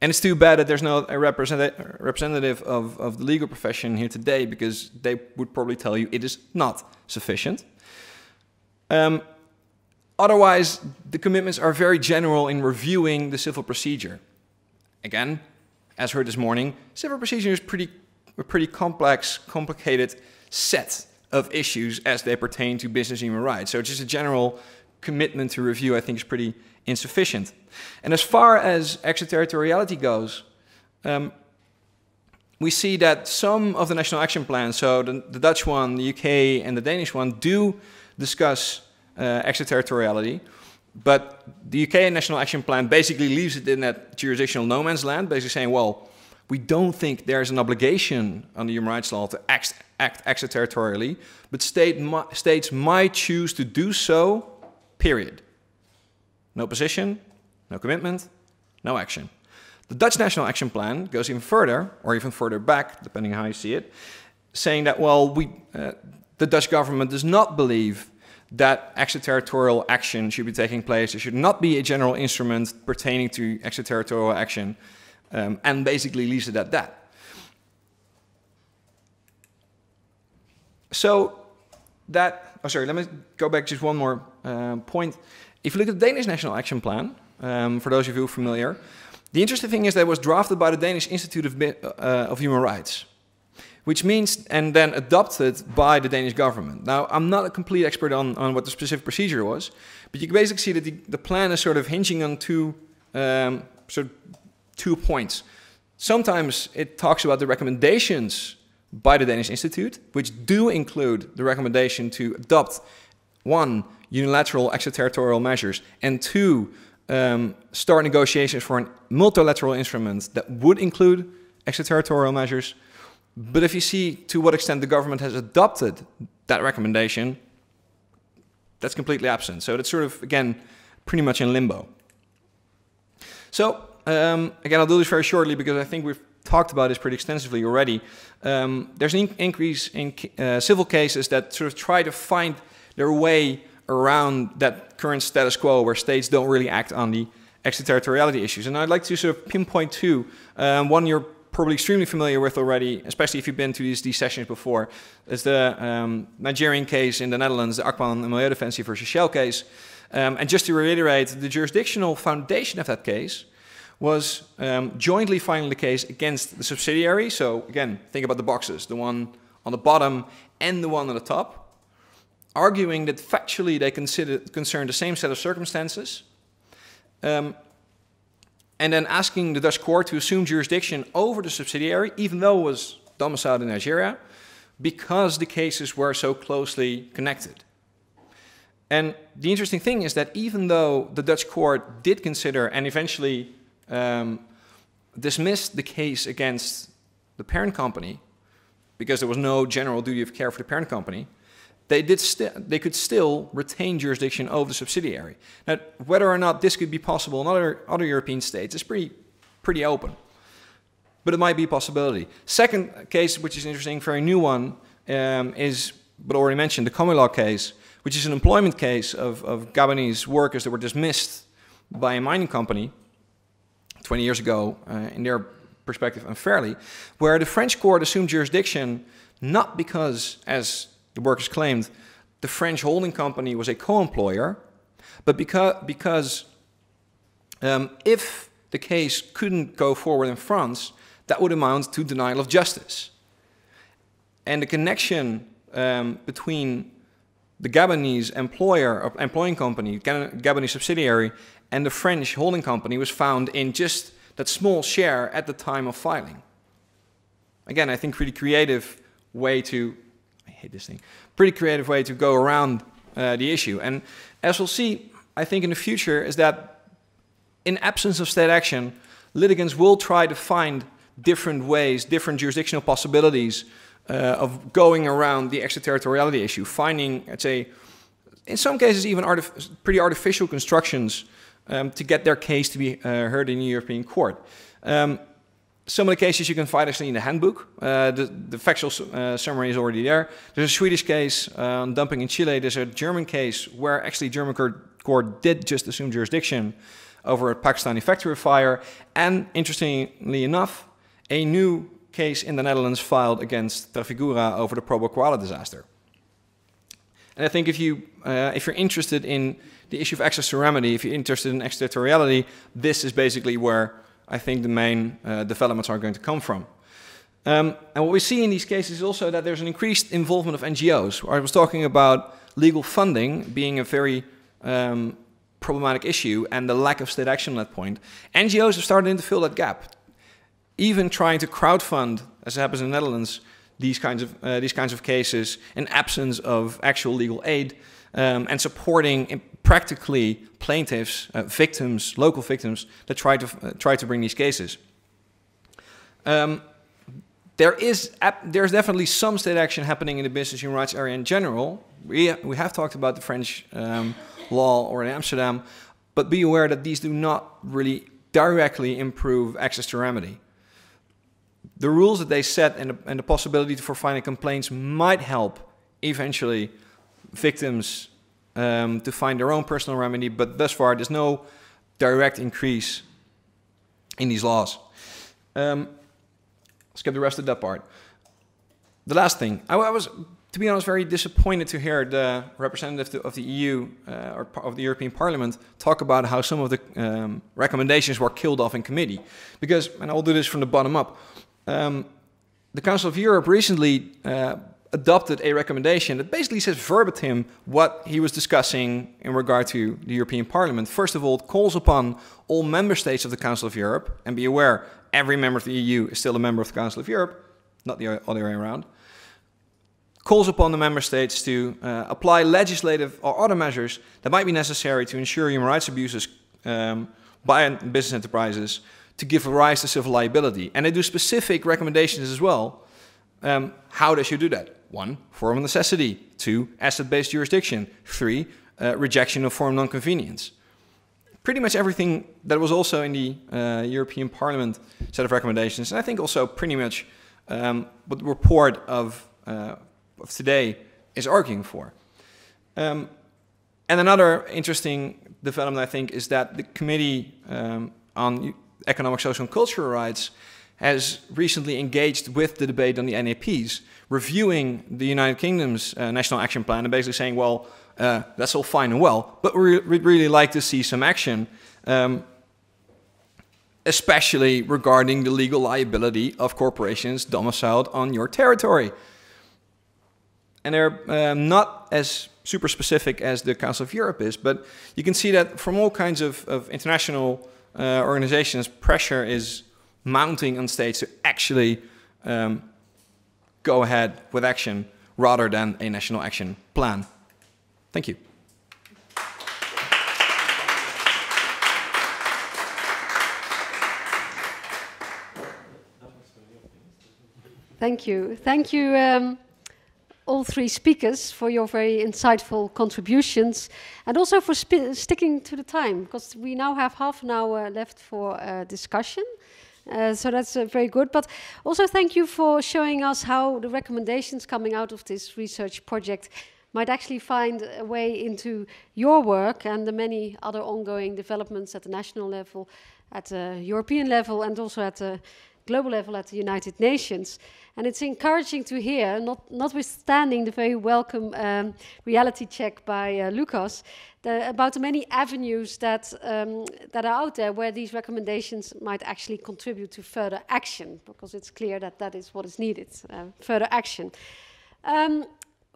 And it's too bad that there's no representative of, of the legal profession here today because they would probably tell you it is not sufficient. Um, otherwise, the commitments are very general in reviewing the civil procedure. Again, as heard this morning, civil procedure is pretty, a pretty complex, complicated set of issues as they pertain to business human rights. So just a general commitment to review, I think, is pretty insufficient. And as far as extraterritoriality goes, um, we see that some of the national action plans, so the, the, Dutch one, the UK, and the Danish one, do discuss uh, extraterritoriality. But the UK National Action Plan basically leaves it in that jurisdictional no man's land, basically saying, well, we don't think there's an obligation under human rights law to act, act extraterritorially, but state, states might choose to do so, period. No position, no commitment, no action. The Dutch National Action Plan goes even further, or even further back, depending on how you see it, saying that, well, we, uh, the Dutch government does not believe that extraterritorial action should be taking place. There should not be a general instrument pertaining to extraterritorial action, um, and basically leaves it at that. So that, oh sorry, let me go back just one more uh, point. If you look at the Danish National Action Plan, um, for those of you familiar, the interesting thing is that it was drafted by the Danish Institute of, uh, of Human Rights which means, and then adopted by the Danish government. Now, I'm not a complete expert on, on what the specific procedure was, but you can basically see that the, the plan is sort of hinging on two, um, sort of two points. Sometimes it talks about the recommendations by the Danish Institute, which do include the recommendation to adopt one, unilateral extraterritorial measures, and two, um, start negotiations for a multilateral instrument that would include extraterritorial measures. But if you see to what extent the government has adopted that recommendation, that's completely absent. So that's sort of, again, pretty much in limbo. So, um, again, I'll do this very shortly because I think we've talked about this pretty extensively already. Um, there's an in increase in uh, civil cases that sort of try to find their way around that current status quo where states don't really act on the extraterritoriality issues. And I'd like to sort of pinpoint two. Um, one you're probably extremely familiar with already, especially if you've been to these, these sessions before, is the um, Nigerian case in the Netherlands, the Akpan Milieudefensie versus Shell case. Um, and just to reiterate, the jurisdictional foundation of that case was um, jointly filing the case against the subsidiary. So again, think about the boxes, the one on the bottom and the one on the top, arguing that factually they consider, concern the same set of circumstances. Um, and then asking the Dutch court to assume jurisdiction over the subsidiary, even though it was domiciled in Nigeria, because the cases were so closely connected. And the interesting thing is that even though the Dutch court did consider and eventually um, dismissed the case against the parent company, because there was no general duty of care for the parent company, they, did they could still retain jurisdiction over the subsidiary. Now, whether or not this could be possible in other, other European states is pretty, pretty open. but it might be a possibility. Second case, which is interesting, very new one, um, is, but already mentioned, the Comilog case, which is an employment case of, of Gabonese workers that were dismissed by a mining company 20 years ago, uh, in their perspective, unfairly, where the French court assumed jurisdiction not because, as the workers claimed, the French holding company was a co-employer, but because, because um, if the case couldn't go forward in France, that would amount to denial of justice. And the connection um, between the Gabonese employer employing company, Gabonese subsidiary, and the French holding company was found in just that small share at the time of filing. Again, I think pretty creative way to, I hate this thing, pretty creative way to go around uh, the issue. And as we'll see, I think in the future is that in absence of state action, litigants will try to find different ways, different jurisdictional possibilities uh, of going around the extraterritoriality issue, finding, let's say, in some cases even artif pretty artificial constructions um, to get their case to be uh, heard in the European Court. Um, some of the cases you can find actually in the handbook. Uh, the, the, factual uh, summary is already there. There's a Swedish case on dumping in Chile. There's a German case where actually German court did just assume jurisdiction over a Pakistani factory fire. And interestingly enough, a new case in the Netherlands filed against Trafigura over the Probo disaster. And I think if you uh, if you're interested in the issue of access to remedy, if you're interested in extraterritoriality, this is basically where I think the main uh, developments are going to come from. Um, and what we see in these cases is also that there's an increased involvement of NGOs. I was talking about legal funding being a very um, problematic issue and the lack of state action at that point. NGOs have started to fill that gap, even trying to crowdfund, as happens in the Netherlands, these kinds of uh, these kinds of cases in absence of actual legal aid um, and supporting practically plaintiffs, uh, victims, local victims that try to uh, try to bring these cases. Um, there is there's definitely some state action happening in the business human rights area in general. We we have talked about the French um, law or in Amsterdam, but be aware that these do not really directly improve access to remedy. The rules that they set and the, and the possibility for filing complaints might help eventually victims um, to find their own personal remedy, but thus far there's no direct increase in these laws. Um, skip the rest of that part. The last thing, I, I, was, to be honest, very disappointed to hear the representative of the EU uh, or of the European Parliament talk about how some of the um, recommendations were killed off in committee. Because, and I'll do this from the bottom up, um, the Council of Europe recently uh, adopted a recommendation that basically says verbatim what he was discussing in regard to the European Parliament. First of all, it calls upon all member states of the Council of Europe, and be aware, every member of the EU is still a member of the Council of Europe, not the other way around, calls upon the member states to uh, apply legislative or other measures that might be necessary to ensure human rights abuses um, by business enterprises to give rise to civil liability. And they do specific recommendations as well um, how they should do that. One, forum of necessity. Two, asset-based jurisdiction. Three, uh, rejection of forum non-conveniens. Pretty much everything that was also in the uh, European Parliament set of recommendations, and I think also pretty much um, what the report of, uh, of today is arguing for. Um, and another interesting development, I think, is that the Committee um, on Economic, Social and Cultural Rights has recently engaged with the debate on the NAPs, reviewing the United Kingdom's uh, National Action Plan and basically saying, well, uh, that's all fine and well, but we would really like to see some action, um, especially regarding the legal liability of corporations domiciled on your territory. And they're um, not as super specific as the Council of Europe is, but you can see that from all kinds of, of international uh, organizations, pressure is mounting on stage to actually um, go ahead with action rather than a national action plan. Thank you. Thank you. Thank you, um, all three speakers, for your very insightful contributions and also for sticking to the time, because we now have half an hour left for uh, discussion. Uh, so that's uh, very good. But also thank you for showing us how the recommendations coming out of this research project might actually find a way into your work and the many other ongoing developments at the national level, at the European level, and also at the global level at the United Nations. And it's encouraging to hear, not, notwithstanding the very welcome um, reality check by uh, Lucas, the, about the many avenues that, um, that are out there where these recommendations might actually contribute to further action, because it's clear that that is what is needed, uh, further action. Um,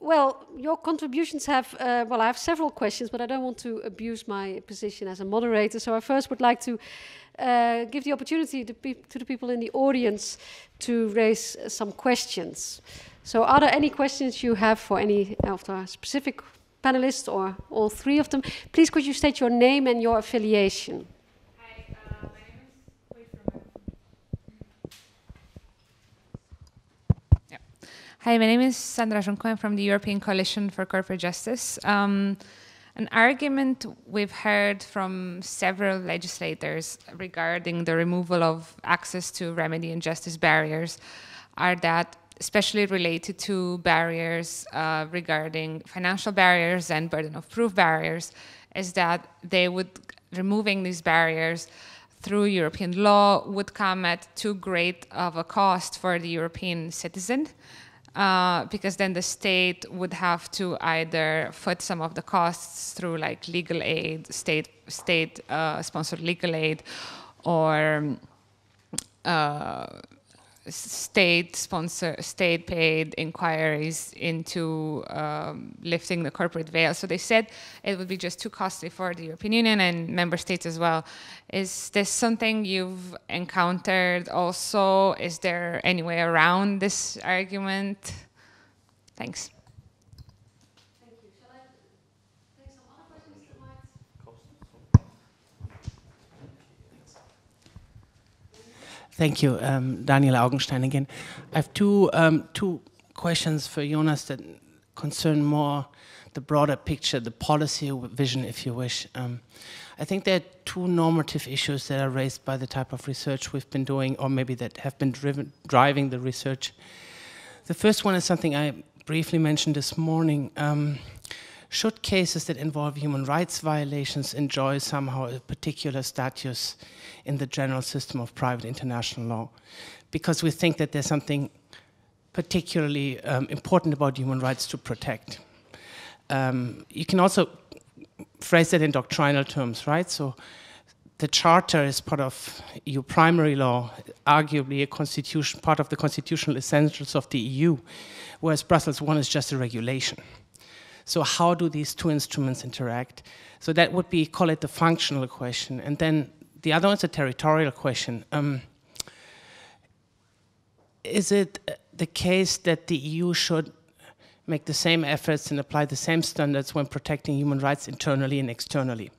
well, your contributions have, uh, well, I have several questions, but I don't want to abuse my position as a moderator. So I first would like to uh, give the opportunity to, to, the people in the audience to raise uh, some questions. So are there any questions you have for any of the specific panelists or all three of them? Please could you state your name and your affiliation? Hi, my name is Sandra Junco. I'm from the European Coalition for Corporate Justice. Um, an argument we've heard from several legislators regarding the removal of access to remedy and justice barriers are that, especially related to barriers uh, regarding financial barriers and burden of proof barriers, is that they would, removing these barriers, through European law would come at too great of a cost for the European citizen uh, because then the state would have to either foot some of the costs through like legal aid, state state uh, sponsored legal aid, or uh, state sponsor state paid inquiries into um, lifting the corporate veil. So they said it would be just too costly for the european union and member states as well. Is this something you've encountered also? Is there any way around this argument? Thanks Thank you, um, Daniel Augenstein again. I have two, um, two questions for Jonas that concern more the broader picture, the policy vision, if you wish. Um, I think there are two normative issues that are raised by the type of research we've been doing, or maybe that have been driven, driving the research. The first one is something I briefly mentioned this morning. Um, should cases that involve human rights violations enjoy somehow a particular status in the general system of private international law? Because we think that there's something particularly um, important about human rights to protect. Um, you can also phrase it in doctrinal terms, right? So the charter is part of EU primary law, arguably a constitution, part of the constitutional essentials of the EU, whereas Brussels I is just a regulation. So how do these two instruments interact? So that would be, call it the functional question. And then the other one's a territorial question. Um, is it the case that the EU should make the same efforts and apply the same standards when protecting human rights internally and externally?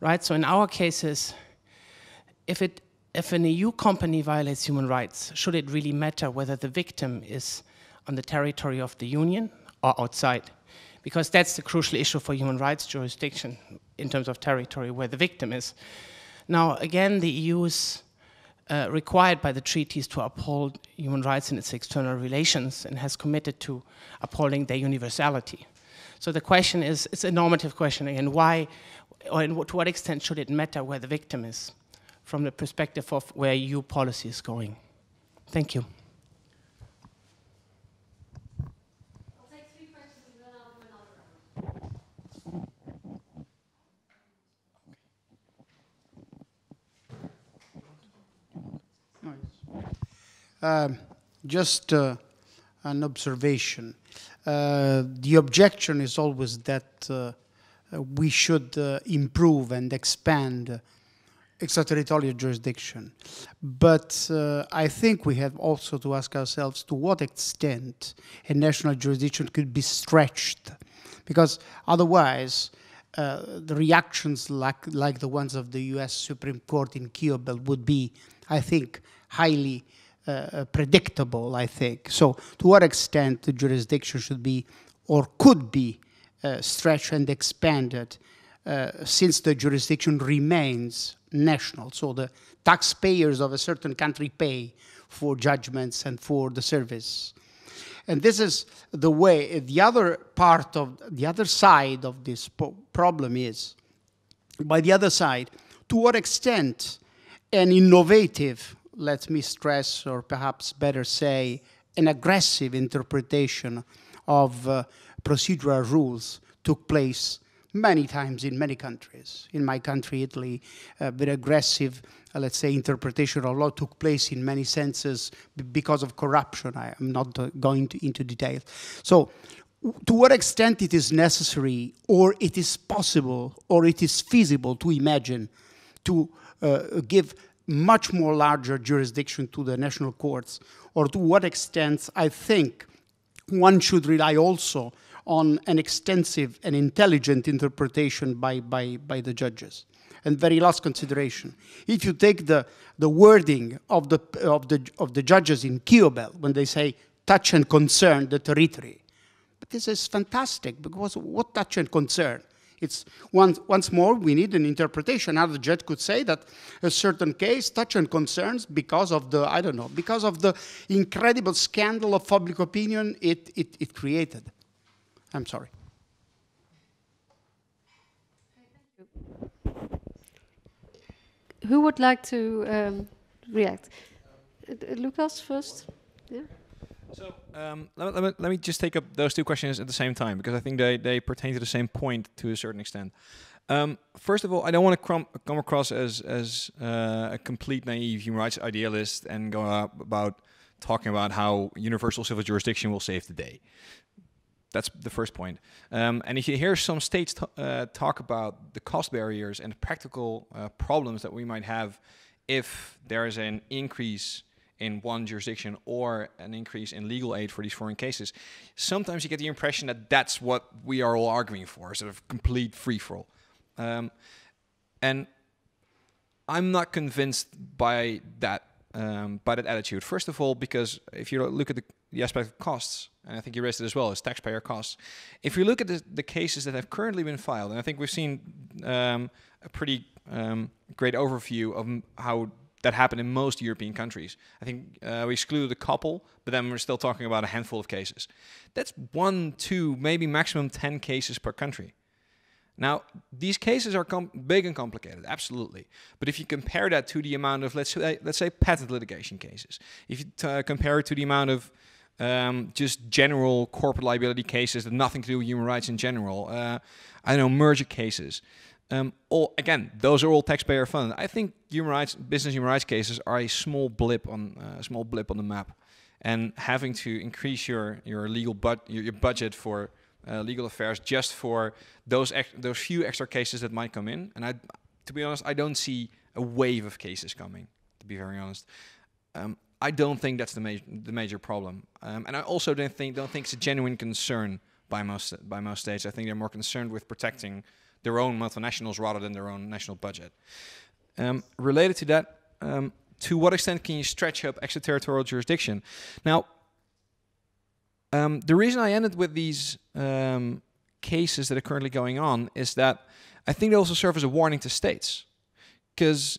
Right, so in our cases, if, it, if an EU company violates human rights, should it really matter whether the victim is on the territory of the Union or outside? Because that's the crucial issue for human rights jurisdiction in terms of territory where the victim is. Now, again, the EU is uh, required by the treaties to uphold human rights in its external relations and has committed to upholding their universality. So the question is, it's a normative question again, why, or to what extent should it matter where the victim is from the perspective of where EU policy is going? Thank you. Um, just uh, an observation. Uh, the objection is always that uh, we should uh, improve and expand extraterritorial jurisdiction. But uh, I think we have also to ask ourselves to what extent a national jurisdiction could be stretched. Because otherwise, the reactions like, like the ones of the US Supreme Court in Kiobel would be, I think, highly uh, uh, predictable, I think. So to what extent the jurisdiction should be or could be uh, stretched and expanded uh, since the jurisdiction remains national. So the taxpayers of a certain country pay for judgments and for the service. And this is the way, the other part of, the other side of this problem is, by the other side, to what extent an innovative, let me stress, or perhaps better say, an aggressive interpretation of uh, procedural rules took place many times in many countries. In my country, Italy, a very aggressive, uh, let's say, interpretation of law took place in many senses because of corruption. I am not uh, going to, into detail. So, to what extent it is necessary, or it is possible, or it is feasible to imagine to uh, give much more larger jurisdiction to the national courts, or to what extent I think one should rely also on an extensive and intelligent interpretation by, by, by the judges. And very last consideration, if you take the, the wording of the, of, the, of the judges in Kiobel, when they say touch and concern the territory, but this is fantastic because what touch and concern? It's once, once more, we need an interpretation. Now the judge could say that a certain case touch and concerns because of the, I don't know, because of the incredible scandal of public opinion it, it, it created. I'm sorry. Who would like to um, react? Uh, Lucas first. Yeah. So um, let, let, let, me just take up those two questions at the same time because I think they, they pertain to the same point to a certain extent. Um, first of all, I don't want to come across as as uh, a complete naive human rights idealist and go about talking about how universal civil jurisdiction will save the day. That's the first point. Um, and if you hear some states uh, talk about the cost barriers and the practical uh, problems that we might have if there is an increase in one jurisdiction or an increase in legal aid for these foreign cases, sometimes you get the impression that that's what we are all arguing for, sort of complete free for all. Um, and I'm not convinced by that um, by that attitude. First of all, because if you look at the, the aspect of costs, and I think you raised it as well as taxpayer costs. If you look at the, the cases that have currently been filed, and I think we've seen um, a pretty um, great overview of how that happened in most European countries. I think uh, we excluded a couple, but then we're still talking about a handful of cases. That's one, two, maybe maximum 10 cases per country. Now, these cases are big and complicated, absolutely. But if you compare that to the amount of, let's say, let's say patent litigation cases, if you uh, compare it to the amount of um, just general corporate liability cases that nothing to do with human rights in general, uh, I don't know, merger cases, um, all again, those are all taxpayer funded. I think human rights, business human rights cases are a small blip on uh, a small blip on the map, and having to increase your your legal but your, your budget for uh, legal affairs just for those those few extra cases that might come in. And I, to be honest, I don't see a wave of cases coming. To be very honest, um, I don't think that's the major the major problem. Um, and I also don't think don't think it's a genuine concern by most by most states. I think they're more concerned with protecting their own multinationals rather than their own national budget. Um, related to that, um, to what extent can you stretch up extraterritorial jurisdiction? Now, um, the reason I ended with these um, cases that are currently going on is that I think they also serve as a warning to states, because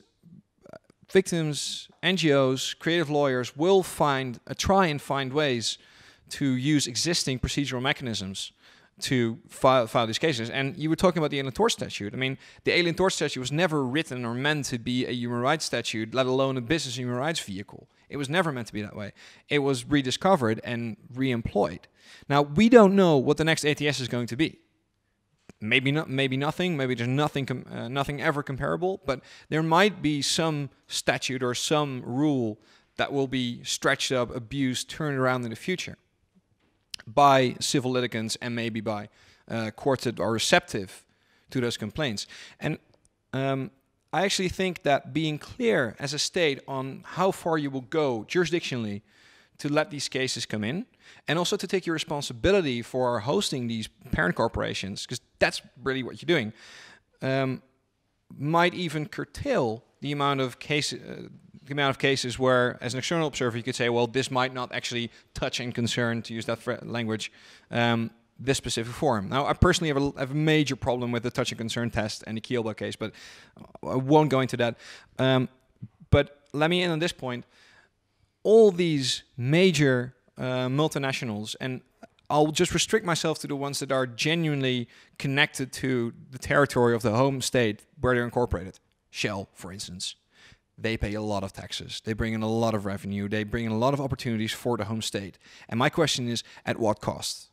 uh, victims, NGOs, creative lawyers will find uh, try and find ways to use existing procedural mechanisms to file, file these cases. And you were talking about the Alien Tort Statute. I mean, the Alien Tort Statute was never written or meant to be a human rights statute, let alone a business human rights vehicle. It was never meant to be that way. It was rediscovered and re-employed. Now we don't know what the next ATS is going to be. Maybe not. Maybe nothing. Maybe there's nothing. Uh, nothing ever comparable. But there might be some statute or some rule that will be stretched up, abused, turned around in the future by civil litigants and maybe by uh, courts that are receptive to those complaints. And um, I actually think that being clear as a state on how far you will go jurisdictionally to let these cases come in, and also to take your responsibility for hosting these parent corporations, because that's really what you're doing, um, might even curtail the amount of cases. Uh, the amount of cases where, as an external observer, you could say, well, this might not actually touch and concern, to use that language, um, this specific form. Now, I personally have a, have a major problem with the touch and concern test and the Kiobel case, but I won't go into that. Um, but let me in on this point. All these major uh, multinationals, and I'll just restrict myself to the ones that are genuinely connected to the territory of the home state where they're incorporated. Shell, for instance, they pay a lot of taxes. They bring in a lot of revenue. They bring in a lot of opportunities for the home state. And my question is, at what cost?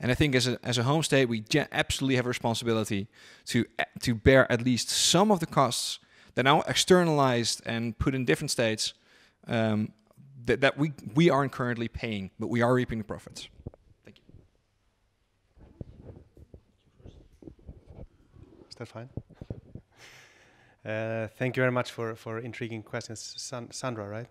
And I think as a, as a home state, we absolutely have a responsibility to, to bear at least some of the costs that are now externalized and put in different states um, that, that we, we aren't currently paying, but we are reaping the profits. Thank you. Is that fine? Uh, thank you very much for, for intriguing questions. San Sandra, right?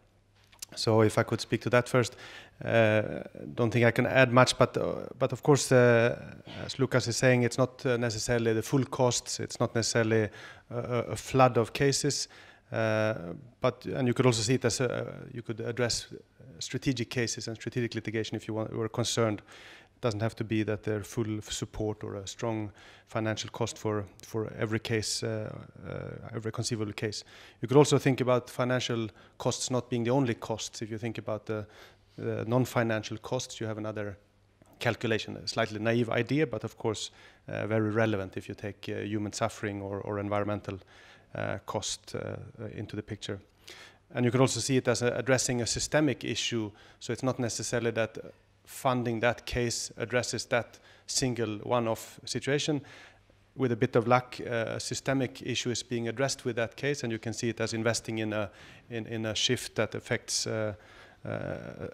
So if I could speak to that first, uh, don't think I can add much, but uh, but of course, uh, as Lucas is saying, it's not uh, necessarily the full costs. It's not necessarily a, a flood of cases, uh, but and you could also see it as a, you could address strategic cases and strategic litigation if you want, were concerned doesn't have to be that they're full support or a strong financial cost for for every case, uh, uh, every conceivable case. You could also think about financial costs not being the only costs. If you think about the, the non-financial costs, you have another calculation, a slightly naive idea, but of course uh, very relevant if you take uh, human suffering or, or environmental uh, cost uh, into the picture. And you could also see it as addressing a systemic issue, so it's not necessarily that funding that case addresses that single one-off situation. With a bit of luck, uh, a systemic issue is being addressed with that case, and you can see it as investing in a, in, in a shift that affects uh, uh,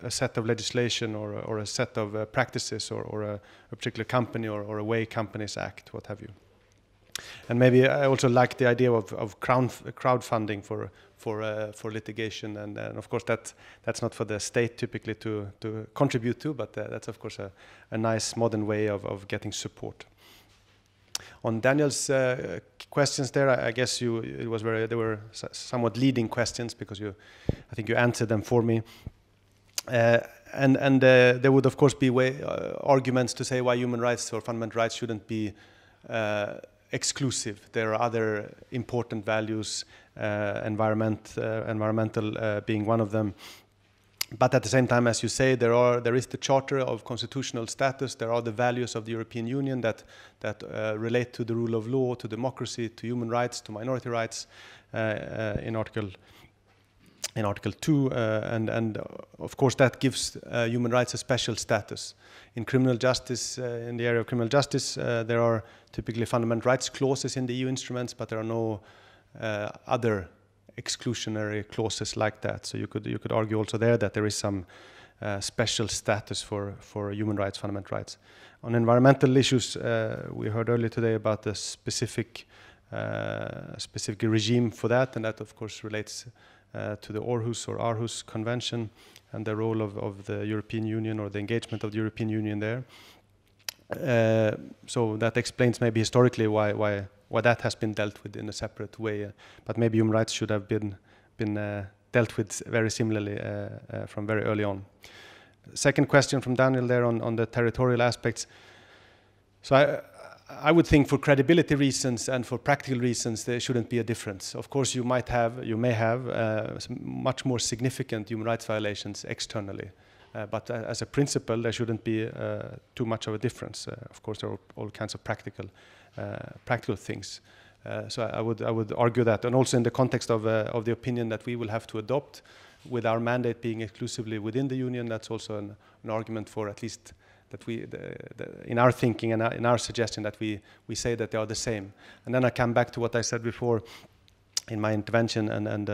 a set of legislation or, or a set of uh, practices or, or a, a, particular company or, or a way companies act, what have you. And maybe I also like the idea of, of crowd, crowdfunding for, for uh, for litigation, and, and, of course that that's not for the state typically to to contribute to, but uh, that's of course a, a nice modern way of, of getting support. On Daniel's uh, questions there, I, I, guess you it was very they were somewhat leading questions because you I think you answered them for me. Uh, and and uh, there would of course be way, uh, arguments to say why human rights or fundamental rights shouldn't be exclusive. There are other important values uh, environment, uh, environmental uh, being one of them. But at the same time, as you say, there are there is the Charter of Constitutional Status. There are the values of the European Union that that relate to the rule of law, to democracy, to human rights, to minority rights. in Article in Article 2, uh, and, and uh, of course that gives uh, human rights a special status. In criminal justice, in the area of criminal justice, there are typically fundamental rights clauses in the EU instruments, but there are no uh, other exclusionary clauses like that. So you could you could argue also there that there is some uh, special status for for human rights, fundamental rights. On environmental issues, uh, we heard earlier today about the specific uh, specific regime for that, and that of course relates uh, to the Aarhus or Aarhus Convention and the role of, of the European Union or the engagement of the European Union there. Uh, so that explains maybe historically why why why that has been dealt with in a separate way. Uh, but maybe human rights should have been been uh, dealt with very similarly uh, from very early on. Second question from Daniel there on, on the territorial aspects. So I, I would think for credibility reasons and for practical reasons there shouldn't be a difference. Of course, you might have, you may have uh, much more significant human rights violations externally, uh, but uh, as a principle, there shouldn't be too much of a difference. of course, there are all kinds of practical uh, practical things. Uh, so I, would I would argue that, and also in the context of uh, of the opinion that we will have to adopt, with our mandate being exclusively within the union, that's also an, an argument for at least that we, the, the, in our thinking and in our suggestion, that we we say that they are the same. And then I come back to what I said before in my intervention and and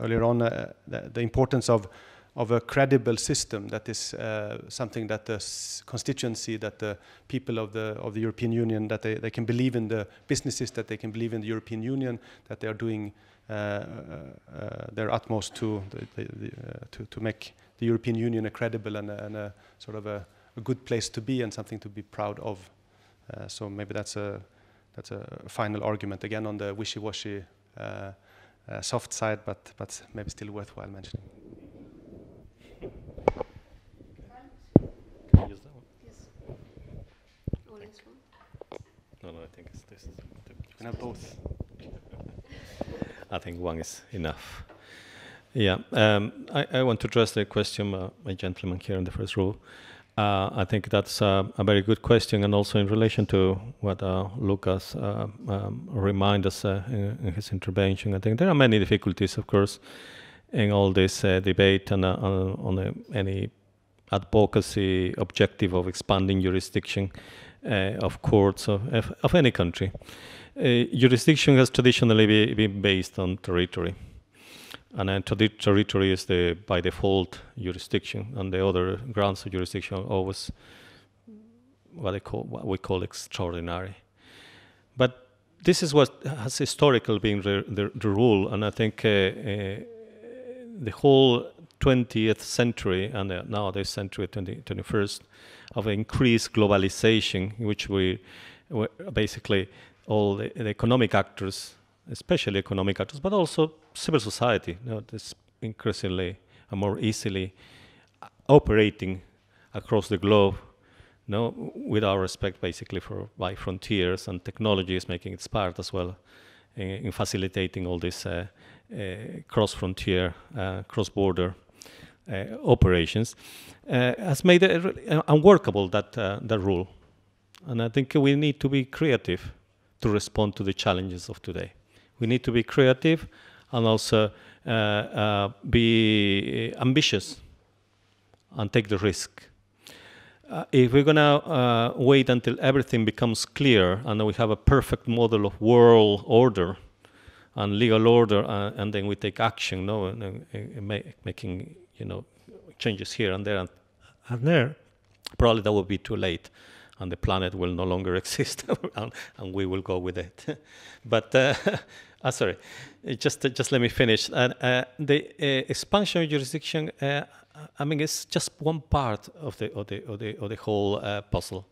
earlier on, the, the importance of of a credible system that is uh, something that the constituency, that the people of the of the European Union, that they, they can believe in the businesses, that they can believe in the European Union, that they are doing uh, uh, their utmost to the, uh, to to make the European Union a credible and a, and a sort of a, a, good place to be and something to be proud of. Uh, so maybe that's a that's a final argument again on the wishy-washy uh, uh, soft side, but but maybe still worthwhile mentioning. Can I use that one? Yes. This one? No, no, I think it's this. You can have both. I think one is enough. Yeah, um, I, I, want to address the question, uh, my gentleman here in the first row. Uh, I think that's uh, a very good question, and also in relation to what uh, Lucas uh, um, reminded us uh, in, in, his intervention. I think there are many difficulties, of course, in all this debate and on, on any advocacy objective of expanding jurisdiction of courts of, of any country. jurisdiction has traditionally be, been based on territory and then territory is the by default jurisdiction, and the other grounds of jurisdiction are always what they call what we call extraordinary. But this is what has historically been the, the, the rule, and I think uh, uh, the whole 20th century and uh, now the century 20, 21st of increased globalization, in which we basically all the, the economic actors especially economic actors, but also civil society. You know, this increasingly and more easily operating across the globe, you know, with our respect basically for by frontiers and technology is making its part as well in, in facilitating all this uh, uh, cross-frontier, uh, cross-border uh, operations, uh, has made it unworkable that uh, that rule. And I think we need to be creative to respond to the challenges of today. We need to be creative and also uh, uh, be ambitious and take the risk. Uh, if we're going to uh, wait until everything becomes clear and we have a perfect model of world order and legal order, uh, and then we take action, no, and, and ma making you know changes here and there and, and there, probably that will be too late and the planet will no longer exist and, and, we will go with it. but uh, uh, sorry, just just let me finish. Uh, the uh, expansion of jurisdiction, uh, I mean, it's just one part of the of the of the, of the whole uh, puzzle,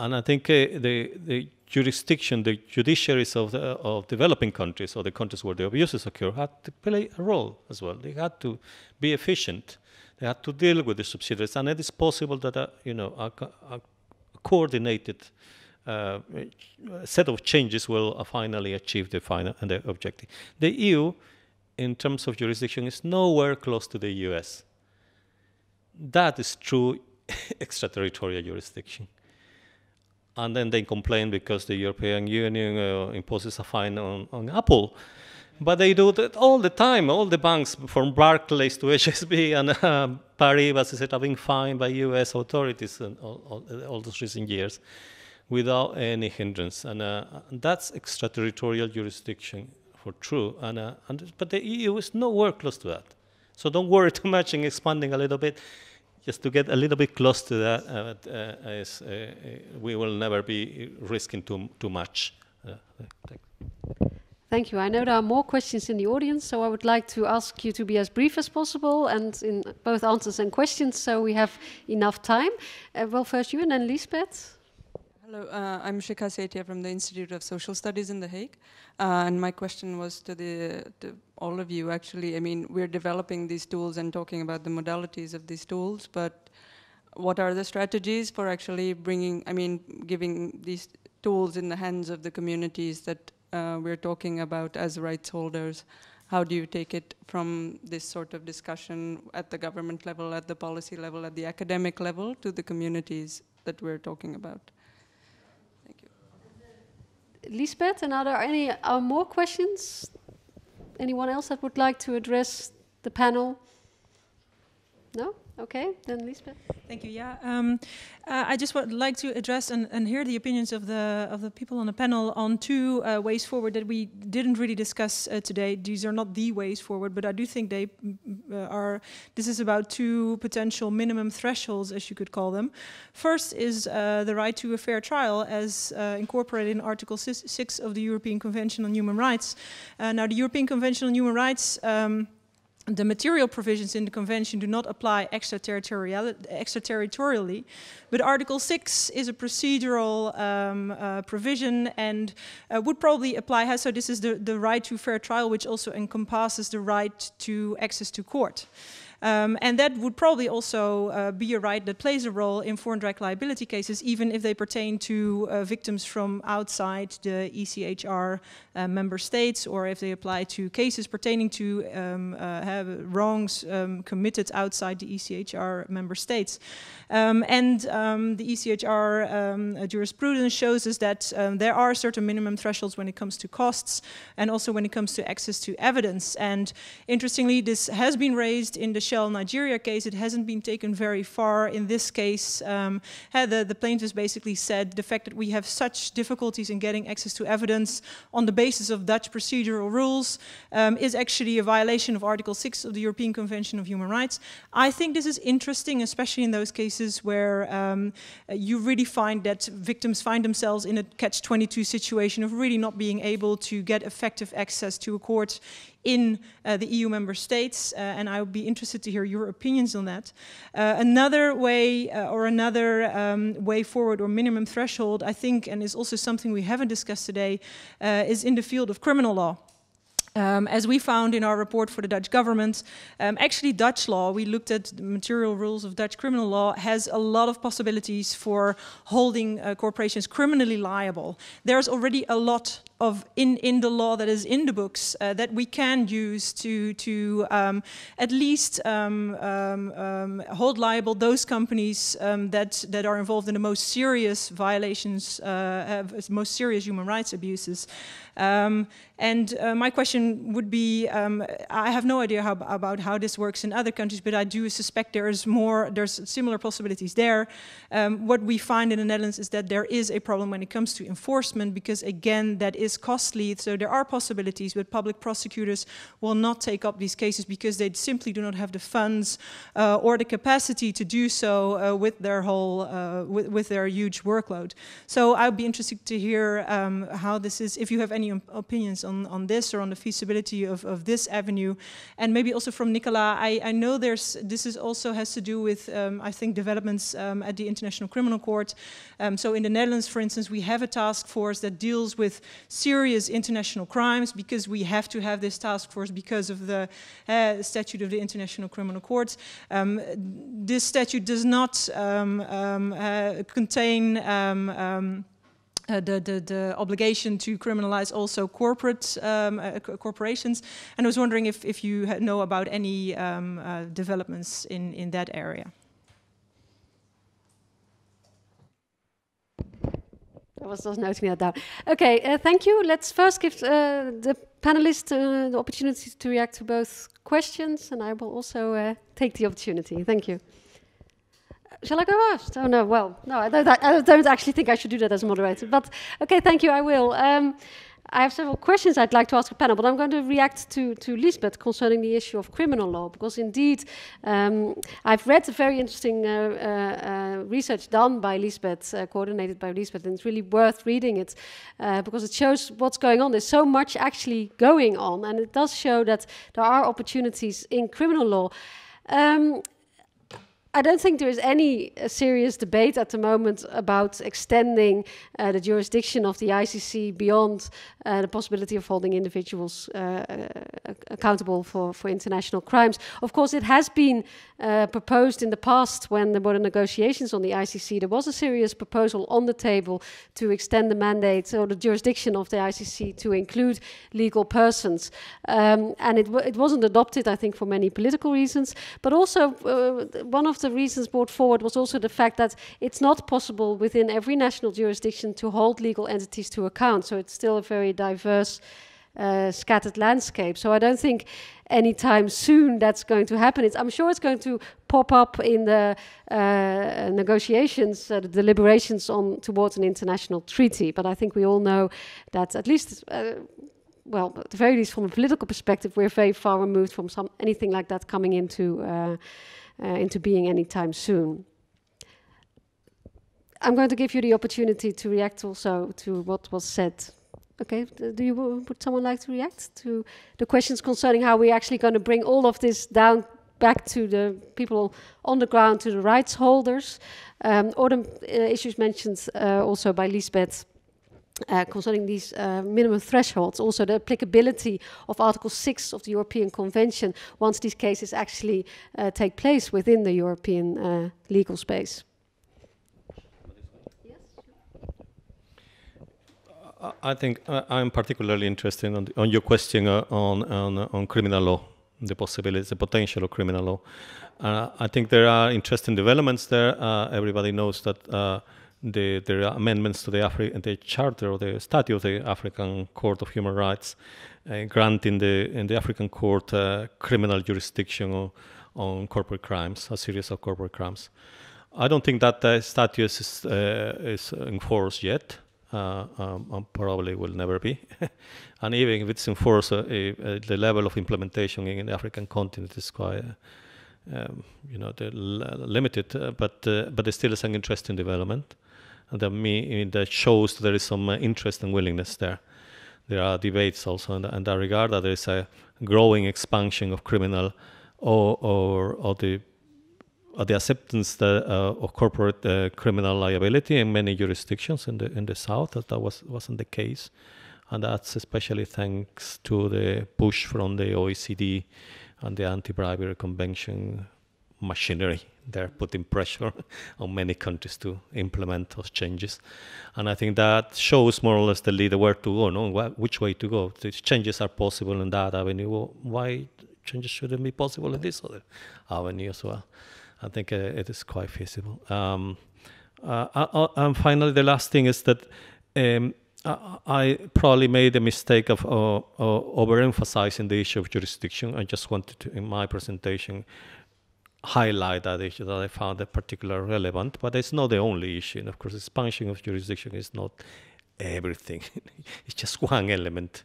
and I think the the jurisdiction, the judiciaries of the of developing countries or the countries where the abuses occur had to play a role as well. They had to be efficient. They had to deal with the subsidiaries, and it is possible that you know coordinated uh, set of changes will uh, finally achieve the final and the objective. The EU, in terms of jurisdiction, is nowhere close to the US. That is true extraterritorial jurisdiction. And then they complain because the European Union uh, imposes a fine on, on Apple. But they do that all the time. All the banks, from Barclays to HSB and uh, Paribas, etc., being fined by U.S. authorities all, all, all those recent years without any hindrance. And, uh, that's extraterritorial jurisdiction for true. And, uh, and, but the EU is nowhere close to that. So don't worry too much in expanding a little bit. Just to get a little bit close to that, uh, uh is, uh, we will never be risking too, too much. Thank you. I know there are more questions in the audience, so I would like to ask you to be as brief as possible and in both answers and questions so we have enough time. Uh, well, first you and then Liesbeth. Hello, uh, I'm Shikha Setia from the Institute of Social Studies in The Hague. Uh, and my question was to, the, to all of you, actually. I mean, we're developing these tools and talking about the modalities of these tools, but what are the strategies for actually bringing, I mean, giving these tools in the hands of the communities that uh, we're talking about as rights holders? How do you take it from this sort of discussion at the government level, at the policy level, at the academic level, to the communities that we're talking about? Thank you. Liesbeth, and are there any uh, more questions? Anyone else that would like to address the panel? No? Okay, then Liesbeth. Thank you. Yeah, um, uh, I just would like to address and, and hear the opinions of the of the people on the panel on two uh, ways forward that we didn't really discuss uh, today. These are not the ways forward, but I do think they uh, are. This is about two potential minimum thresholds, as you could call them. First is uh, the right to a fair trial, as uh, incorporated in Article Six of the European Convention on Human Rights. now, the European Convention on Human Rights. Um, the material provisions in the convention do not apply extraterritorially, but Article 6 is a procedural um, uh, provision and uh, would probably apply. So this is the, the right to fair trial, which also encompasses the right to access to court. Um, and that would probably also uh, be a right that plays a role in foreign direct liability cases, even if they pertain to uh, victims from outside the ECHR uh, member states, or if they apply to cases pertaining to um, uh, wrongs um, committed outside the ECHR member states. Um, and um, the ECHR um, jurisprudence shows us that there are certain minimum thresholds when it comes to costs and also when it comes to access to evidence. And interestingly, this has been raised in the Shell Nigeria case. It hasn't been taken very far in this case. Um, the, the plaintiffs basically said the fact that we have such difficulties in getting access to evidence on the basis of Dutch procedural rules um, is actually a violation of Article 6 of the European Convention of Human Rights. I think this is interesting, especially in those cases cases where um, you really find that victims find themselves in a catch-22 situation of really not being able to get effective access to a court in uh, the EU member states, uh, and I would be interested to hear your opinions on that. Uh, another way uh, or another um, way forward or minimum threshold, I think, and is also something we haven't discussed today, uh, is in the field of criminal law. Um, as we found in our report for the Dutch government, um, actually Dutch law, we looked at the material rules of Dutch criminal law, has a lot of possibilities for holding uh, corporations criminally liable. There's already a lot of in, in the law that is in the books uh, that we can use to, to um, at least um, um, um, hold liable those companies that, that are involved in the most serious violations, uh, most serious human rights abuses. Um, and uh, my question would be, um, I have no idea how, about how this works in other countries, but I do suspect there is more, there's similar possibilities there. Um, what we find in the Netherlands is that there is a problem when it comes to enforcement, because again, that is costly. So there are possibilities, but public prosecutors will not take up these cases because they simply do not have the funds uh, or the capacity to do so uh, with their whole, uh, with, with, their huge workload. So I'd be interested to hear um, how this is, if you have any any opinions on, on this or on the feasibility of, of this avenue? And maybe also from Nicola, I, I know there's, this is also has to do with, um, I think, developments um, at the International Criminal Court. Um, so in the Netherlands, for instance, we have a task force that deals with serious international crimes because we have to have this task force because of the uh, statute of the International Criminal Court. Um, this statute does not um, um, uh, contain uh, the, the, the, obligation to criminalize also corporate um, uh, corporations. And I was wondering if, if you know about any um, uh, developments in, in that area. I was just noting that down. Okay, uh, thank you. Let's first give uh, the panelists uh, the opportunity to react to both questions, and I will also take the opportunity. Thank you. Shall I go first? Oh no, well, no, I don't, I don't actually think I should do that as a moderator. But okay, thank you, I will. Um, I have several questions I'd like to ask the panel, but I'm going to react to, to Liesbeth concerning the issue of criminal law, because indeed um, I've read the very interesting uh, uh, uh, research done by Liesbeth, uh, coordinated by Liesbeth, and it's really worth reading it, uh, because it shows what's going on. There's so much actually going on, and it does show that there are opportunities in criminal law. Um, I don't think there is any uh, serious debate at the moment about extending uh, the jurisdiction of the ICC beyond uh, the possibility of holding individuals uh, uh, accountable for, for international crimes. Of course, it has been proposed in the past when there were negotiations on the ICC. There was a serious proposal on the table to extend the mandate or the jurisdiction of the ICC to include legal persons. Um, and it, it wasn't adopted, I think, for many political reasons, but also one of the the reasons brought forward was also the fact that it's not possible within every national jurisdiction to hold legal entities to account. So it's still a very diverse, uh, scattered landscape. So I don't think anytime soon that's going to happen. It's, I'm sure it's going to pop up in the uh, negotiations, uh, the deliberations on towards an international treaty. But I think we all know that at least. Uh, well, at the very least, from a political perspective, we're very far removed from some anything like that coming into uh, into being anytime soon. I'm going to give you the opportunity to react also to what was said. Okay, do you would someone like to react to the questions concerning how we're actually going to bring all of this down back to the people on the ground, to the rights holders, um, or the uh, issues mentioned uh, also by Liesbeth uh, concerning these uh, minimum thresholds, also the applicability of Article 6 of the European Convention once these cases actually uh, take place within the European uh, legal space. I think I'm particularly interested on, the, on your question uh, on, on, on criminal law, the possibilities, the potential of criminal law. Uh, I think there are interesting developments there. Everybody knows that uh, the, amendments to the, Afri- the Charter or the Statute of the African Court of Human Rights, uh, granting the in the African Court criminal jurisdiction on, on, corporate crimes, a series of corporate crimes. I don't think that the statute is, is enforced yet uh, um, probably will never be. and even if it's enforced, uh, uh, the level of implementation in the African continent is quite, um, you know, limited. but but it still is an interesting development, that me that shows there is some interest and willingness there. There are debates also in, in that regard that there is a growing expansion of criminal or or, or the uh, the acceptance the, uh, of corporate uh, criminal liability in many jurisdictions in the in the south that that was wasn't the case, and that's especially thanks to the push from the OECD and the anti-bribery convention machinery. They're putting pressure on many countries to implement those changes, and I think that shows more or less the leader where to go, no, which way to go. These changes are possible in that avenue. Well, why changes shouldn't be possible in this other avenue as well? I think uh, it is quite feasible. Um, uh, uh, and finally, the last thing is that um, I probably made a mistake of uh, uh, overemphasizing the issue of jurisdiction. I just wanted to, in my presentation, highlight that issue that I found that particularly relevant. But it's not the only issue. And of course, expansion of jurisdiction is not everything. it's just one element.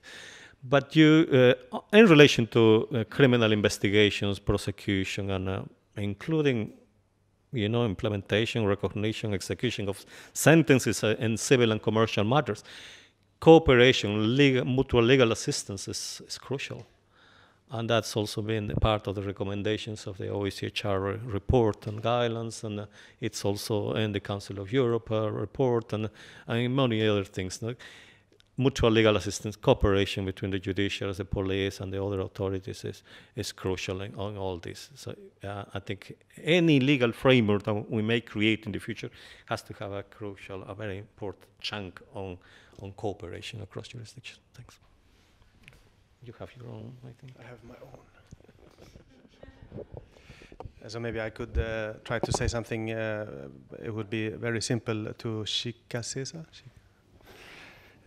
But you, uh, in relation to criminal investigations, prosecution, and including you know, implementation, recognition, execution of sentences uh, in civil and commercial matters. Cooperation, legal, mutual legal assistance is, is crucial. And that's also been part of the recommendations of the OHCHR report and guidelines, and uh, it's also in the Council of Europe uh, report, and, and many other things mutual legal assistance cooperation between the judiciary, the police, and the other authorities is, is crucial in, on all this. So uh, I think any legal framework that we may create in the future has to have a crucial, a very important chunk on, on cooperation across jurisdictions. Thanks. You have your own, I think. I have my own. So maybe I could uh, try to say something. Uh, it would be very simple to Shikha Setia.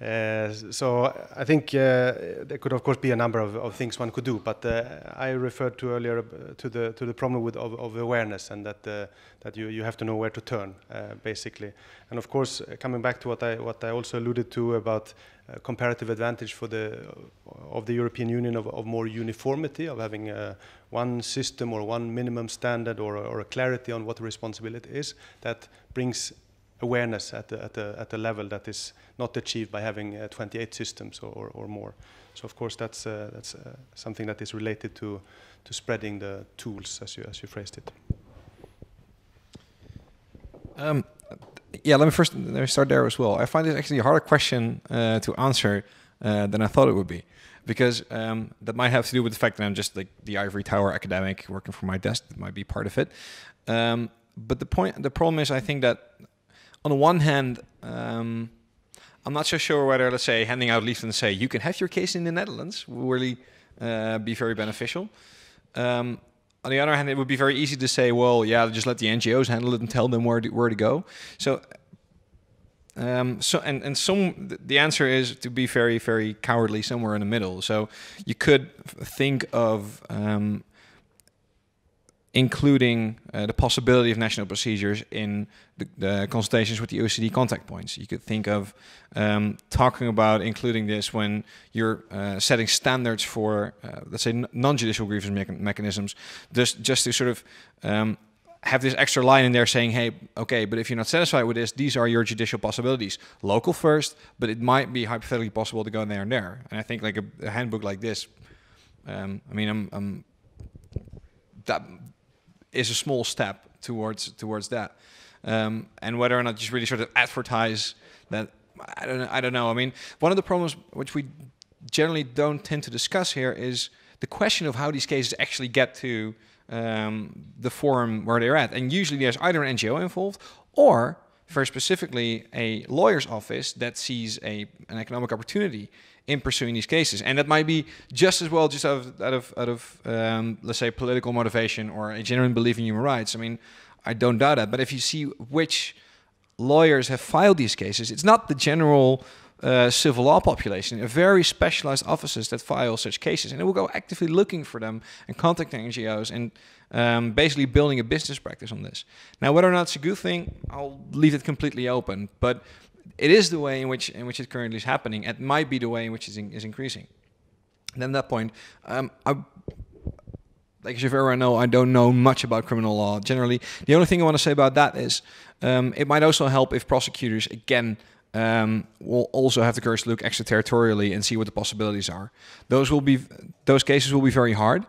Uh, so I think uh, there could, of course, be a number of, of things one could do, but uh, I referred to earlier to the to the problem with of, of awareness and that that you you have to know where to turn, basically. And of course, coming back to what I what I also alluded to about comparative advantage for the of the European Union of, of more uniformity, of having one system or one minimum standard or, or a clarity on what the responsibility is, that brings awareness at the, at the, at the level that is not achieved by having uh, 28 systems or, or more. So of course that's, uh, that's uh, something that is related to, to spreading the tools as you, as you phrased it. Um, yeah, let me first let me start there as well. I find it actually a harder question uh, to answer uh, than I thought it would be, because um, that might have to do with the fact that I'm just like the ivory tower academic working from my desk. That might be part of it. Um, but the point, the problem is, I think that on the one hand, um, I'm not so sure whether, let's say, handing out leaflets and say you can have your case in the Netherlands will really uh, be very beneficial. Um, on the other hand, it would be very easy to say, well, yeah, just let the NGOs handle it and tell them where to, where to go. So, um, so and and some the answer is to be very very cowardly somewhere in the middle. So you could think of um, including uh, the possibility of national procedures in the, the, consultations with the OECD contact points. You could think of um, talking about including this when you're uh, setting standards for, uh, let's say, non-judicial grievance mecha mechanisms, just just to sort of um, have this extra line in there saying, hey, okay, but if you're not satisfied with this, these are your judicial possibilities. Local first, but it might be hypothetically possible to go there and there. And I think like a, a handbook like this, um, I mean, I'm, I'm that is a small step towards towards that. Um, and whether or not just really sort of advertise that I don't know. I don't know. I mean, one of the problems which we generally don't tend to discuss here is the question of how these cases actually get to um, the forum where they're at. And usually there's either an NGO involved or very specifically a lawyer's office that sees a, an economic opportunity in pursuing these cases. And that might be just as well just out of, out of, out of um, let's say, political motivation or a genuine belief in human rights. I mean, I don't doubt that. But if you see which lawyers have filed these cases, it's not the general uh, civil law population, very specialized offices that file such cases, and it will go actively looking for them and contacting NGOs and um, basically building a business practice on this. Now, whether or not it's a good thing, I'll leave it completely open. But it is the way in which in which it currently is happening. It might be the way in which it is increasing. And then that point, um, I, like as you very well know, I don't know much about criminal law generally. The only thing I want to say about that is um, it might also help if prosecutors again um, will also have the courage to look extraterritorially and see what the possibilities are. Those will be those cases will be very hard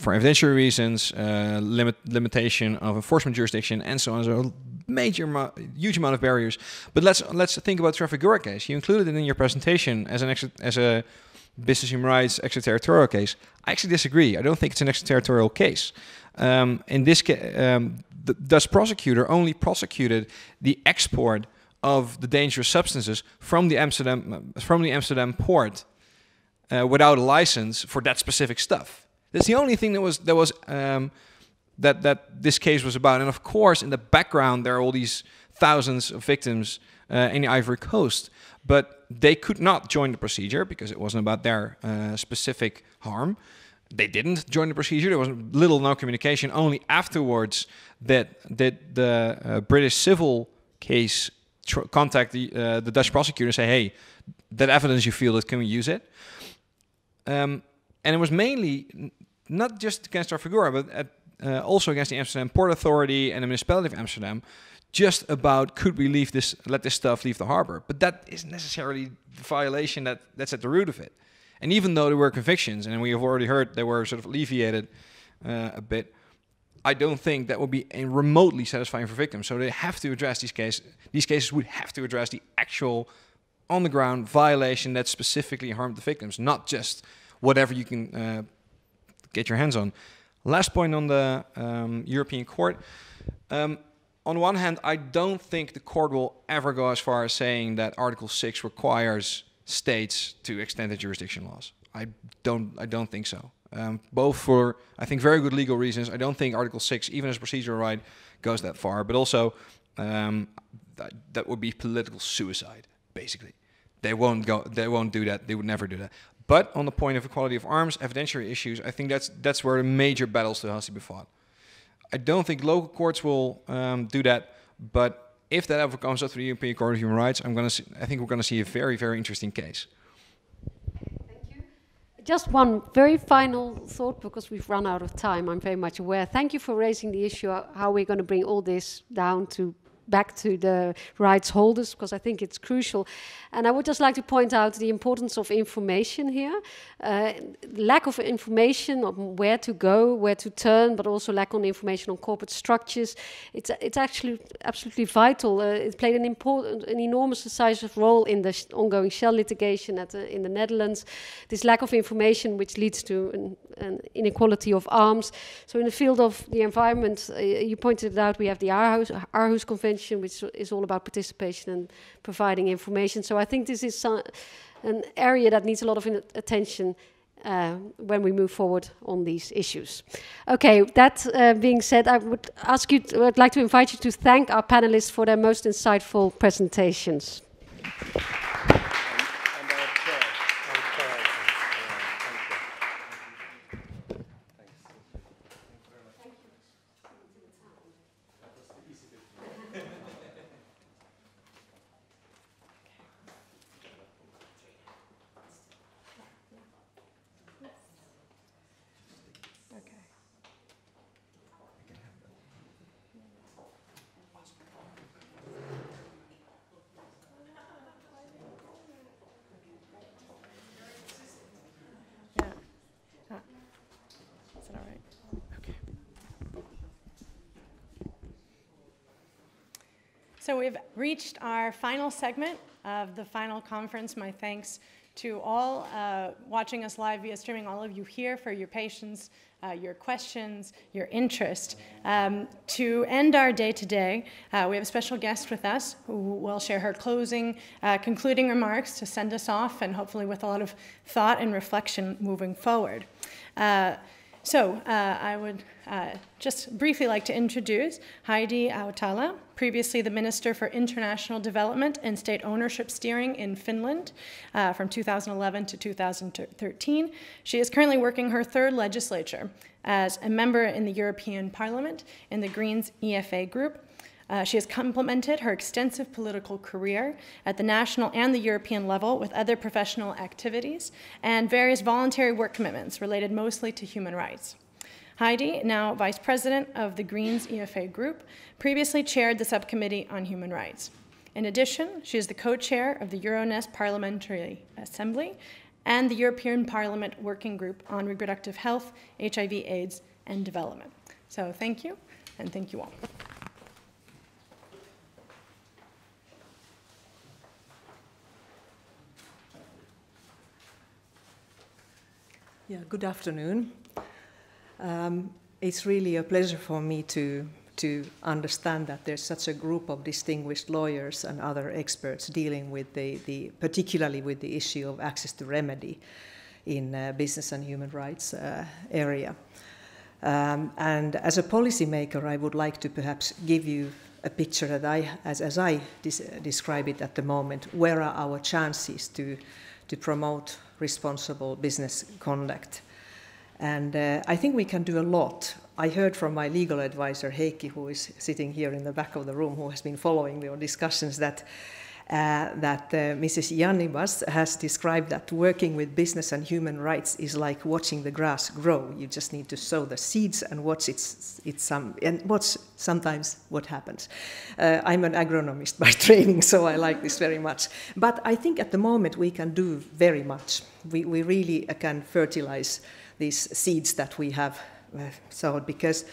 for evidentiary reasons, uh, limit limitation of enforcement jurisdiction, and so on. So major, huge amount of barriers. But let's let's think about the Trafigura case. You included it in your presentation as an extra, as a business human rights extraterritorial case. I actually disagree. I don't think it's an extraterritorial case. Um, in this case, um, the Dutch prosecutor only prosecuted the export of the dangerous substances from the Amsterdam from the Amsterdam port uh, without a license for that specific stuff. That's the only thing that was that was um, that that this case was about. And of course, in the background, there are all these thousands of victims uh, in the Ivory Coast, but they could not join the procedure because it wasn't about their uh, specific harm. They didn't join the procedure. There was little no communication. Only afterwards that did the uh, British civil case contact the, uh, the Dutch prosecutor and say, hey, that evidence you feel that can we use it? Um, and it was mainly not just against Trafigura, but at, uh, also against the Amsterdam Port Authority and the municipality of Amsterdam, just about could we leave this, let this stuff leave the harbor? But that isn't necessarily the violation that, that's at the root of it. And even though there were convictions, and we have already heard they were sort of alleviated uh, a bit, I don't think that would be remotely satisfying for victims. So they have to address these cases. These cases would have to address the actual on the ground violation that specifically harmed the victims, not just whatever you can uh, get your hands on. Last point on the um, European Court. Um, on one hand, I don't think the court will ever go as far as saying that Article 6 requires states to extend the jurisdiction laws. I don't, I don't think so um, both for I think very good legal reasons. I don't think Article Six, even as a procedural right, goes that far. But also, um, that, that would be political suicide, basically. They won't go. They won't do that. They would never do that. But on the point of equality of arms, evidentiary issues, I think that's that's where the major battles still has to be fought. I don't think local courts will um, do that, but if that ever comes up to the European Court of Human Rights, I'm gonna. See, I think we're gonna see a very very interesting case. Thank you. Just one very final thought because we've run out of time. I'm very much aware. Thank you for raising the issue how we're going to bring all this down to back to the rights holders because I think it's crucial. And I would just like to point out the importance of information here. Uh, lack of information on where to go, where to turn, but also lack on information on corporate structures. It's, it's actually absolutely vital. Uh, it played an important, an enormous decisive role in the ongoing Shell litigation at the, in the Netherlands. This lack of information which leads to an, an inequality of arms. So in the field of the environment, uh, you pointed out, we have the Aarhus, Aarhus Convention Which is all about participation and providing information. So I think this is an area that needs a lot of attention uh, when we move forward on these issues. Okay, that uh, being said, I would ask you, to, I'd like to invite you to thank our panelists for their most insightful presentations. So we've reached our final segment uh, of the final conference. My thanks to all uh, watching us live via streaming, all of you here for your patience, uh, your questions, your interest. Um, to end our day today, uh, we have a special guest with us who will share her closing, uh, concluding remarks to send us off, and hopefully with a lot of thought and reflection moving forward. So uh, I would uh, just briefly like to introduce Heidi Hautala, previously the Minister for International Development and State Ownership Steering in Finland uh, from 2011 to 2013. She is currently working her third legislature as a member in the European Parliament in the Greens EFA group uh, she has complemented her extensive political career at the national and the European level with other professional activities and various voluntary work commitments related mostly to human rights. Heidi, now Vice President of the Greens EFA Group, previously chaired the Subcommittee on Human Rights. In addition, she is the co-chair of the Euronest Parliamentary Assembly and the European Parliament Working Group on Reproductive Health, HIV, AIDS, and Development. So thank you, and thank you all. Yeah, good afternoon. Um, it's really a pleasure for me to, to understand that there's such a group of distinguished lawyers and other experts dealing with the, the particularly with the issue of access to remedy in uh, business and human rights uh, area. Um, and as a policymaker, I would like to perhaps give you a picture that I, as, as I describe it at the moment, where are our chances to, to promote responsible business conduct. And uh, I think we can do a lot. I heard from my legal advisor, Heikki, who is sitting here in the back of the room, who has been following your discussions, that uh, that uh, Mrs. Yannibas has described that working with business and human rights is like watching the grass grow. You just need to sow the seeds and watch its, its some, and watch sometimes what happens. Uh, I'm an agronomist by training, so I like this very much. But I think at the moment we can do very much. We, we really can fertilize these seeds that we have uh, sowed because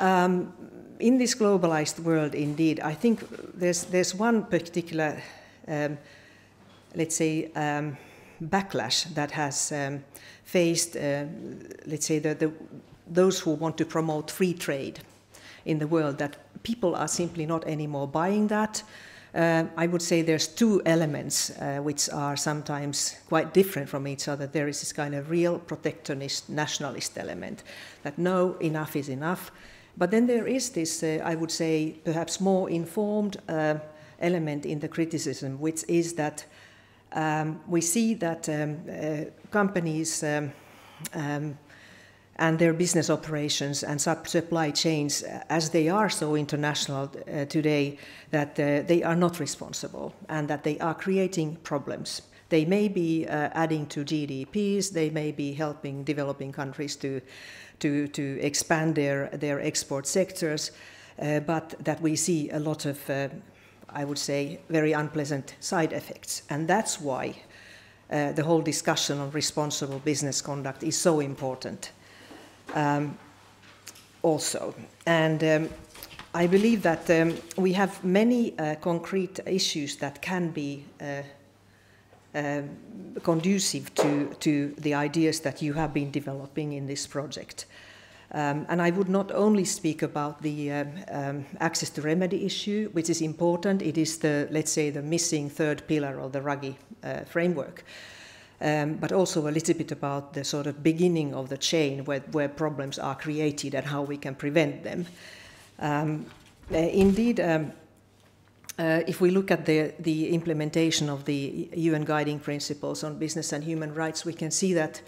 um, in this globalized world, indeed, I think there's, there's one particular, um, let's say, um, backlash that has um, faced, uh, let's say, the, the, those who want to promote free trade in the world, that people are simply not anymore buying that. Uh, I would say there's two elements uh, which are sometimes quite different from each other. There is this kind of real protectionist, nationalist element that no, enough is enough but then there is this, uh, I would say, perhaps more informed uh, element in the criticism, which is that um, we see that um, uh, companies um, um and their business operations and supply chains, uh, as they are so international uh, today, that uh, they are not responsible and that they are creating problems. They may be adding to GDPs, they may be helping developing countries to to, to expand their, their export sectors, uh, but that we see a lot of, uh, I would say, very unpleasant side effects. And that's why uh, the whole discussion on responsible business conduct is so important um, also. And um, I believe that um, we have many uh, concrete issues that can be uh, um, conducive to, to the ideas that you have been developing in this project. Um, and I would not only speak about the um, um, access to remedy issue, which is important. It is the, let's say, the missing third pillar of the Ruggie uh, framework. Um, but also a little bit about the sort of beginning of the chain where, where problems are created and how we can prevent them. Um, uh, indeed, uh, if we look at the, the implementation of the UN guiding principles on business and human rights, we can see that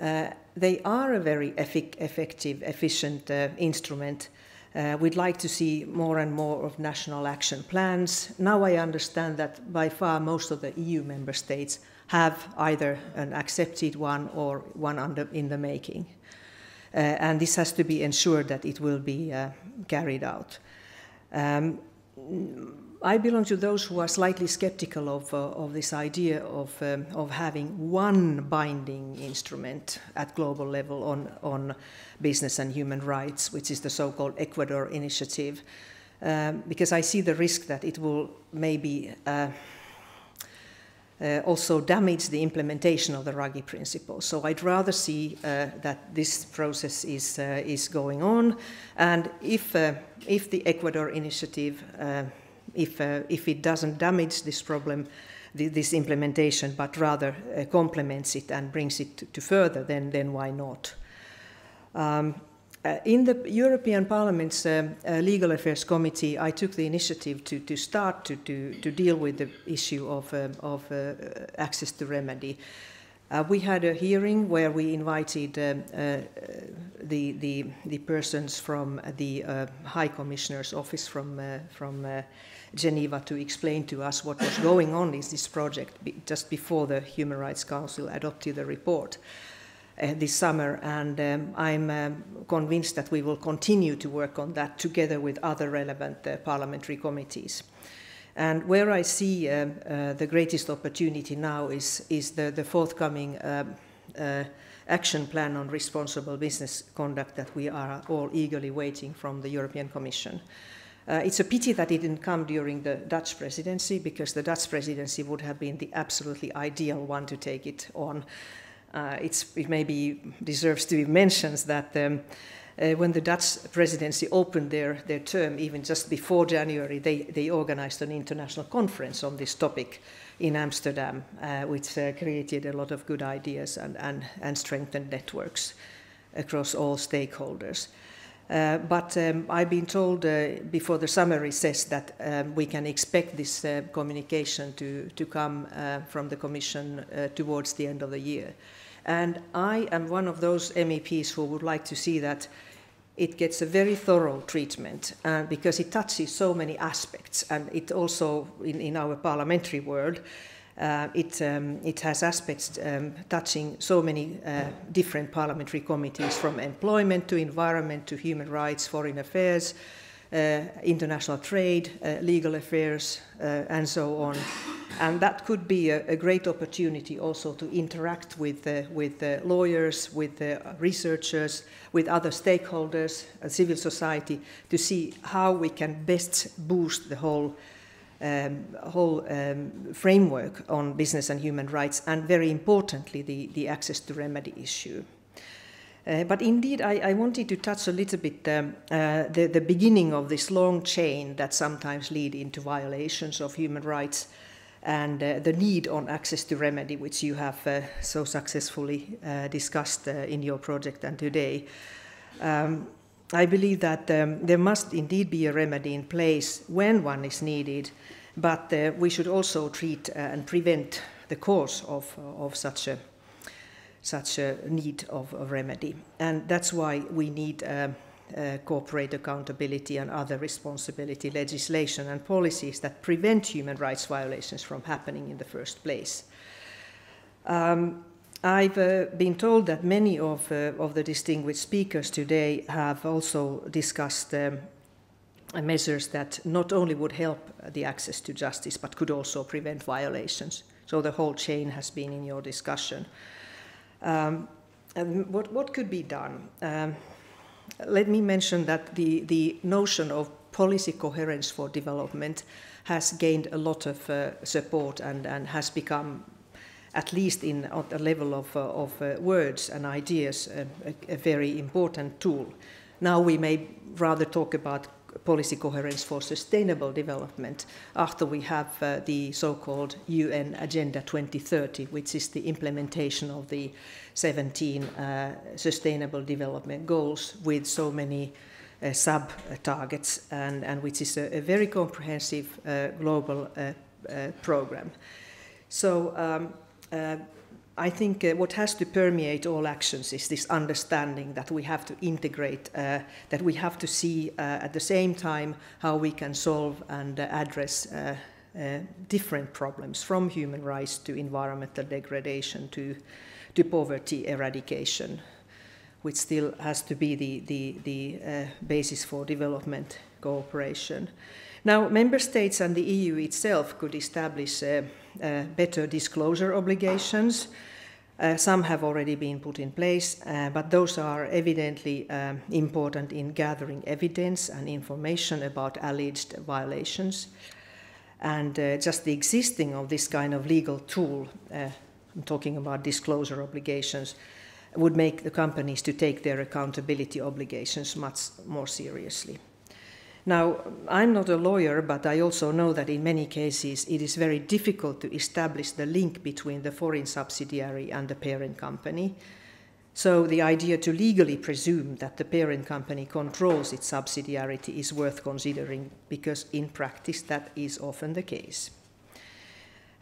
uh, they are a very effective, efficient uh, instrument. Uh, we'd like to see more and more of national action plans. Now I understand that by far most of the EU member states have either an accepted one or one under, in the making. Uh, and this has to be ensured that it will be uh, carried out. Um, I belong to those who are slightly skeptical of, uh, of this idea of, um, of having one binding instrument at global level on, on business and human rights, which is the so called Ecuador Initiative, um, because I see the risk that it will maybe uh, uh, also damage the implementation of the Ruggie principles. So I'd rather see uh, that this process is, uh, is going on, and if, uh, if the Ecuador initiative, uh, if, uh, if it doesn't damage this problem, this implementation, but rather complements it and brings it to, to, further, then, then why not? Um, uh, in the European Parliament's uh, uh, Legal Affairs Committee, I took the initiative to, to start to, to, to deal with the issue of, uh, of uh, access to remedy. Uh, we had a hearing where we invited um, the, the, the persons from the High Commissioner's office from, from Geneva to explain to us what was going on in this project just before the Human Rights Council adopted the report uh, this summer, and um, I'm um, convinced that we will continue to work on that together with other relevant uh, parliamentary committees. And where I see um, uh, the greatest opportunity now is, is the, the forthcoming um, uh, action plan on responsible business conduct that we are all eagerly waiting from the European Commission. Uh, it's a pity that it didn't come during the Dutch presidency because the Dutch presidency would have been the absolutely ideal one to take it on uh, it maybe deserves to be mentioned that um, uh, when the Dutch presidency opened their, their term, even just before January, they, they organized an international conference on this topic in Amsterdam, uh, which uh, created a lot of good ideas and, and, and strengthened networks across all stakeholders. Uh, but um, I've been told uh, before the summer recess that um, we can expect this uh, communication to, to come uh, from the Commission uh, towards the end of the year. And I am one of those MEPs who would like to see that it gets a very thorough treatment uh, because it touches so many aspects. And it also, in, in our parliamentary world, uh, it, um, it has aspects um, touching so many uh, different parliamentary committees from employment to environment to human rights, foreign affairs, uh, international trade, uh, legal affairs, uh, and so on. And that could be a, a great opportunity also to interact with, uh, with lawyers, with researchers, with other stakeholders, civil society, to see how we can best boost the whole um, whole um, framework on business and human rights, and very importantly, the, the access to remedy issue. Uh, but indeed, I, I, wanted to touch a little bit um, uh, the, the, beginning of this long chain that sometimes lead into violations of human rights and uh, the need on access to remedy, which you have uh, so successfully uh, discussed uh, in your project and today. Um, I believe that um, there must indeed be a remedy in place when one is needed, but we should also treat and prevent the cause of, of such a such a need of a remedy. And that's why we need uh, uh, corporate accountability and other responsibility legislation and policies that prevent human rights violations from happening in the first place. Um, I've uh, been told that many of, uh, of the distinguished speakers today have also discussed um, measures that not only would help the access to justice but could also prevent violations. So the whole chain has been in your discussion. Um, and what, what could be done? Um, let me mention that the, the notion of policy coherence for development has gained a lot of uh, support and, and has become, at least in, at the level of, uh, of uh, words and ideas, a, a, very important tool. Now we may rather talk about policy coherence for sustainable development after we have uh, the so-called UN Agenda 2030, which is the implementation of the 17 uh, sustainable development goals with so many uh, sub-targets and, and which is a, a very comprehensive uh, global uh, uh, program. So um, I think uh, what has to permeate all actions is this understanding that we have to integrate, uh, that we have to see uh, at the same time how we can solve and uh, address uh, uh, different problems from human rights to environmental degradation to, to poverty eradication, which still has to be the, the, the basis for development cooperation. Now, member states and the EU itself could establish uh, better disclosure obligations. Uh, some have already been put in place, uh, but those are evidently um, important in gathering evidence and information about alleged violations. And uh, just the existing of this kind of legal tool, uh, I'm talking about disclosure obligations, would make the companies to take their accountability obligations much more seriously. Now, I'm not a lawyer, but I also know that in many cases it is very difficult to establish the link between the foreign subsidiary and the parent company. So the idea to legally presume that the parent company controls its subsidiarity is worth considering because in practice that is often the case.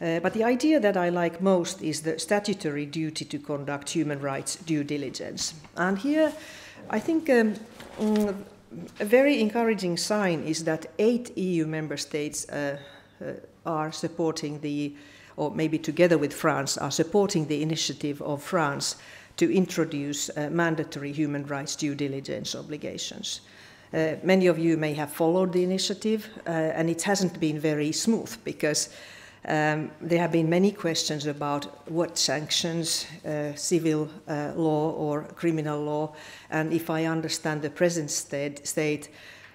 Uh, but the idea that I like most is the statutory duty to conduct human rights due diligence. And here I think um, mm, a very encouraging sign is that eight EU member states uh, uh, are supporting the, or maybe together with France, are supporting the initiative of France to introduce uh, mandatory human rights due diligence obligations. Uh, many of you may have followed the initiative, uh, and it hasn't been very smooth because um, there have been many questions about what sanctions, uh, civil uh, law or criminal law, and if I understand the present state, state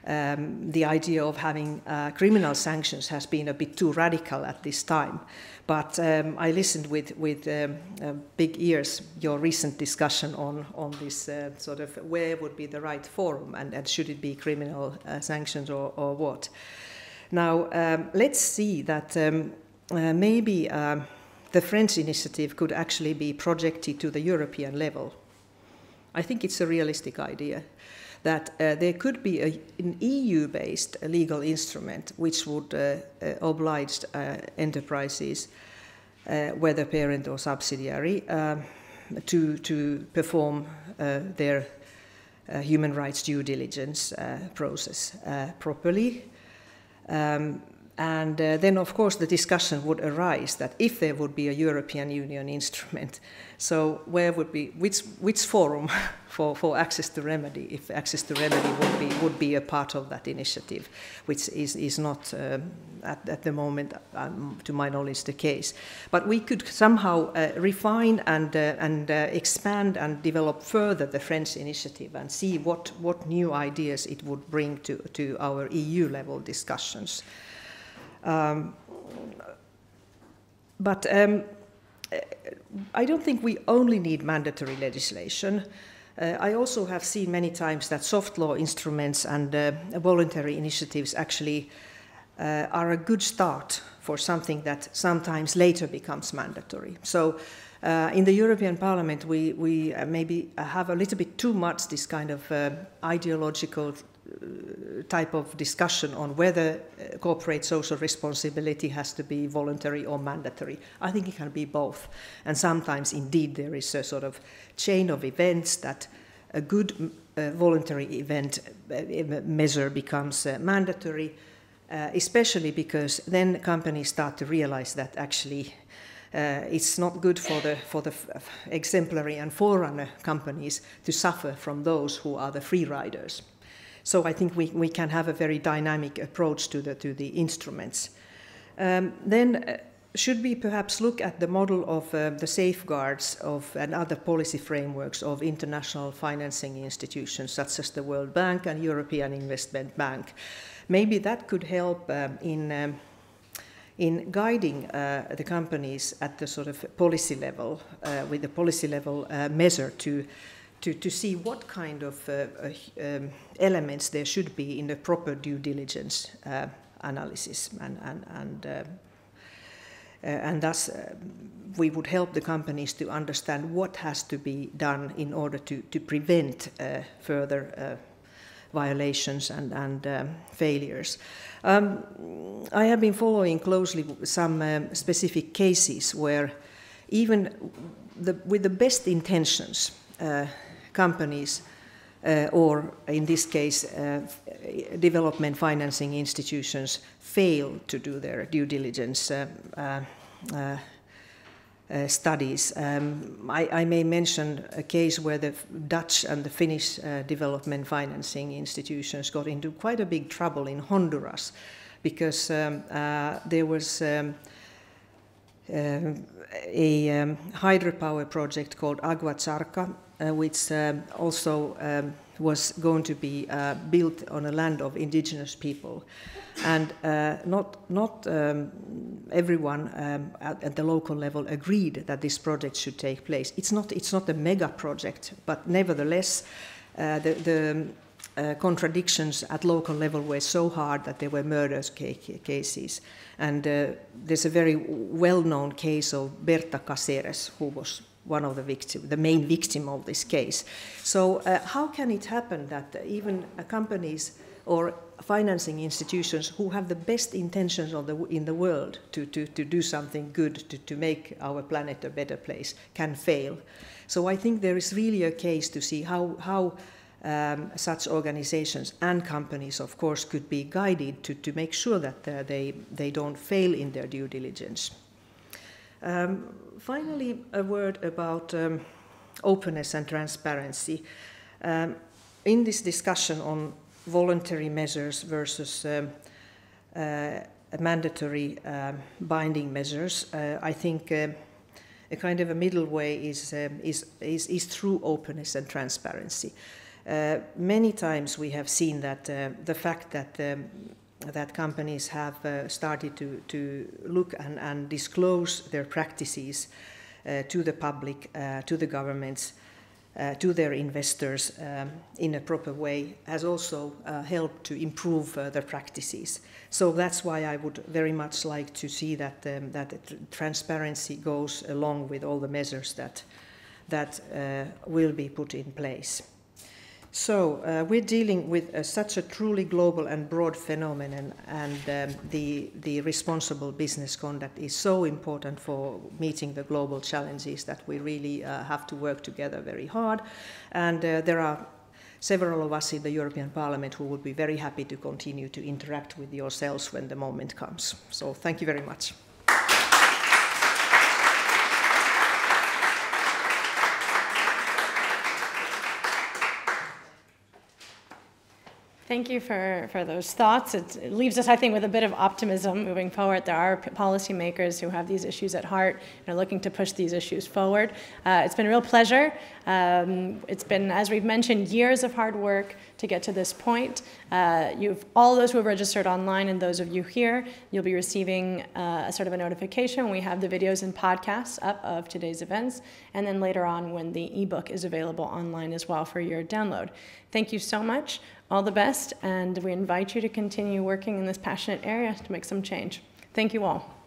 um, the idea of having uh, criminal sanctions has been a bit too radical at this time. But um, I listened with, with um, uh, big ears your recent discussion on, on this uh, sort of where would be the right forum and, and should it be criminal uh, sanctions or, or what. Now, um, let's see that um, maybe uh, the French initiative could actually be projected to the European level. I think it's a realistic idea that uh, there could be a, an EU based legal instrument which would uh, uh, oblige uh, enterprises, whether parent or subsidiary, to, to perform their human rights due diligence process properly. Um, and uh, then, of course, the discussion would arise that if there would be a European Union instrument, so where would be which which forum for, for access to remedy, if access to remedy would be would be a part of that initiative, which is is not uh, at, at the moment, um, to my knowledge, the case. But we could somehow uh, refine and uh, and uh, expand and develop further the French initiative and see what what new ideas it would bring to to our EU level discussions. Um, but um, I don't think we only need mandatory legislation. Uh, I also have seen many times that soft law instruments and uh, voluntary initiatives actually uh, are a good start for something that sometimes later becomes mandatory. So uh, in the European Parliament, we, we uh, maybe have a little bit too much this kind of uh, ideological type of discussion on whether uh, corporate social responsibility has to be voluntary or mandatory. I think it can be both. And sometimes, indeed, there is a sort of chain of events that a good uh, voluntary event uh, measure becomes uh, mandatory, uh, especially because then companies start to realize that actually uh, it's not good for the, for the exemplary and forerunner companies to suffer from those who are the free riders. So I think we, we can have a very dynamic approach to the, to the instruments. Um, then uh, should we perhaps look at the model of uh, the safeguards of and other policy frameworks of international financing institutions such as the World Bank and European Investment Bank? Maybe that could help um, in um, in guiding uh, the companies at the sort of policy level, uh, with the policy level uh, measure to to, to see what kind of uh, uh, um, elements there should be in the proper due diligence uh, analysis and, and, and uh, uh, and thus, uh, we would help the companies to understand what has to be done in order to, to prevent further violations and, and um, failures. Um, I have been following closely some um, specific cases where even the, with the best intentions, uh, companies, uh, or in this case, uh, development financing institutions fail to do their due diligence uh, uh, uh, studies. Um, I, I, may mention a case where the Dutch and the Finnish development financing institutions got into quite a big trouble in Honduras because um, there was um, a um, hydropower project called Agua Zarca uh, which um, also um, was going to be uh, built on a land of indigenous people. And uh, not, not um, everyone um, at, at, the local level agreed that this project should take place. It's not, it's not a mega project, but nevertheless, uh, the, the uh, contradictions at local level were so hard that there were murder cases. And uh, there's a very well-known case of Berta Caceres, who was one of the victim, the main victim of this case. So uh, how can it happen that even companies or financing institutions who have the best intentions the, in the world to, to, to do something good to, to make our planet a better place can fail? So I think there is really a case to see how, how um, such organizations and companies, of course, could be guided to, to make sure that uh, they, they don't fail in their due diligence. Um, finally, a word about um, openness and transparency. Um, in this discussion on voluntary measures versus um, uh, mandatory um, binding measures, uh, I think uh, a kind of a middle way is, is, is, is through openness and transparency. Uh, many times we have seen that uh, the fact that that companies have uh, started to, to look and, and disclose their practices uh, to the public, uh, to the governments, uh, to their investors um, in a proper way has also helped to improve their practices. So that's why I would very much like to see that, um, that transparency goes along with all the measures that, that will be put in place. So uh, we're dealing with uh, such a truly global and broad phenomenon, and um, the, the responsible business conduct is so important for meeting the global challenges that we really uh, have to work together very hard. And uh, there are several of us in the European Parliament who would be very happy to continue to interact with yourselves when the moment comes. So thank you very much. Thank you for, for those thoughts. It, it, leaves us, I think, with a bit of optimism moving forward. There are policymakers who have these issues at heart and are looking to push these issues forward. Uh, it's been a real pleasure. Um, it's been, as we've mentioned, years of hard work to get to this point. Uh, you've all those who have registered online and those of you here, you'll be receiving uh, a sort of a notification we have the videos and podcasts up of today's events, and then later on when the ebook is available online as well for your download. Thank you so much all the best, and we invite you to continue working in this passionate area to make some change. Thank you all.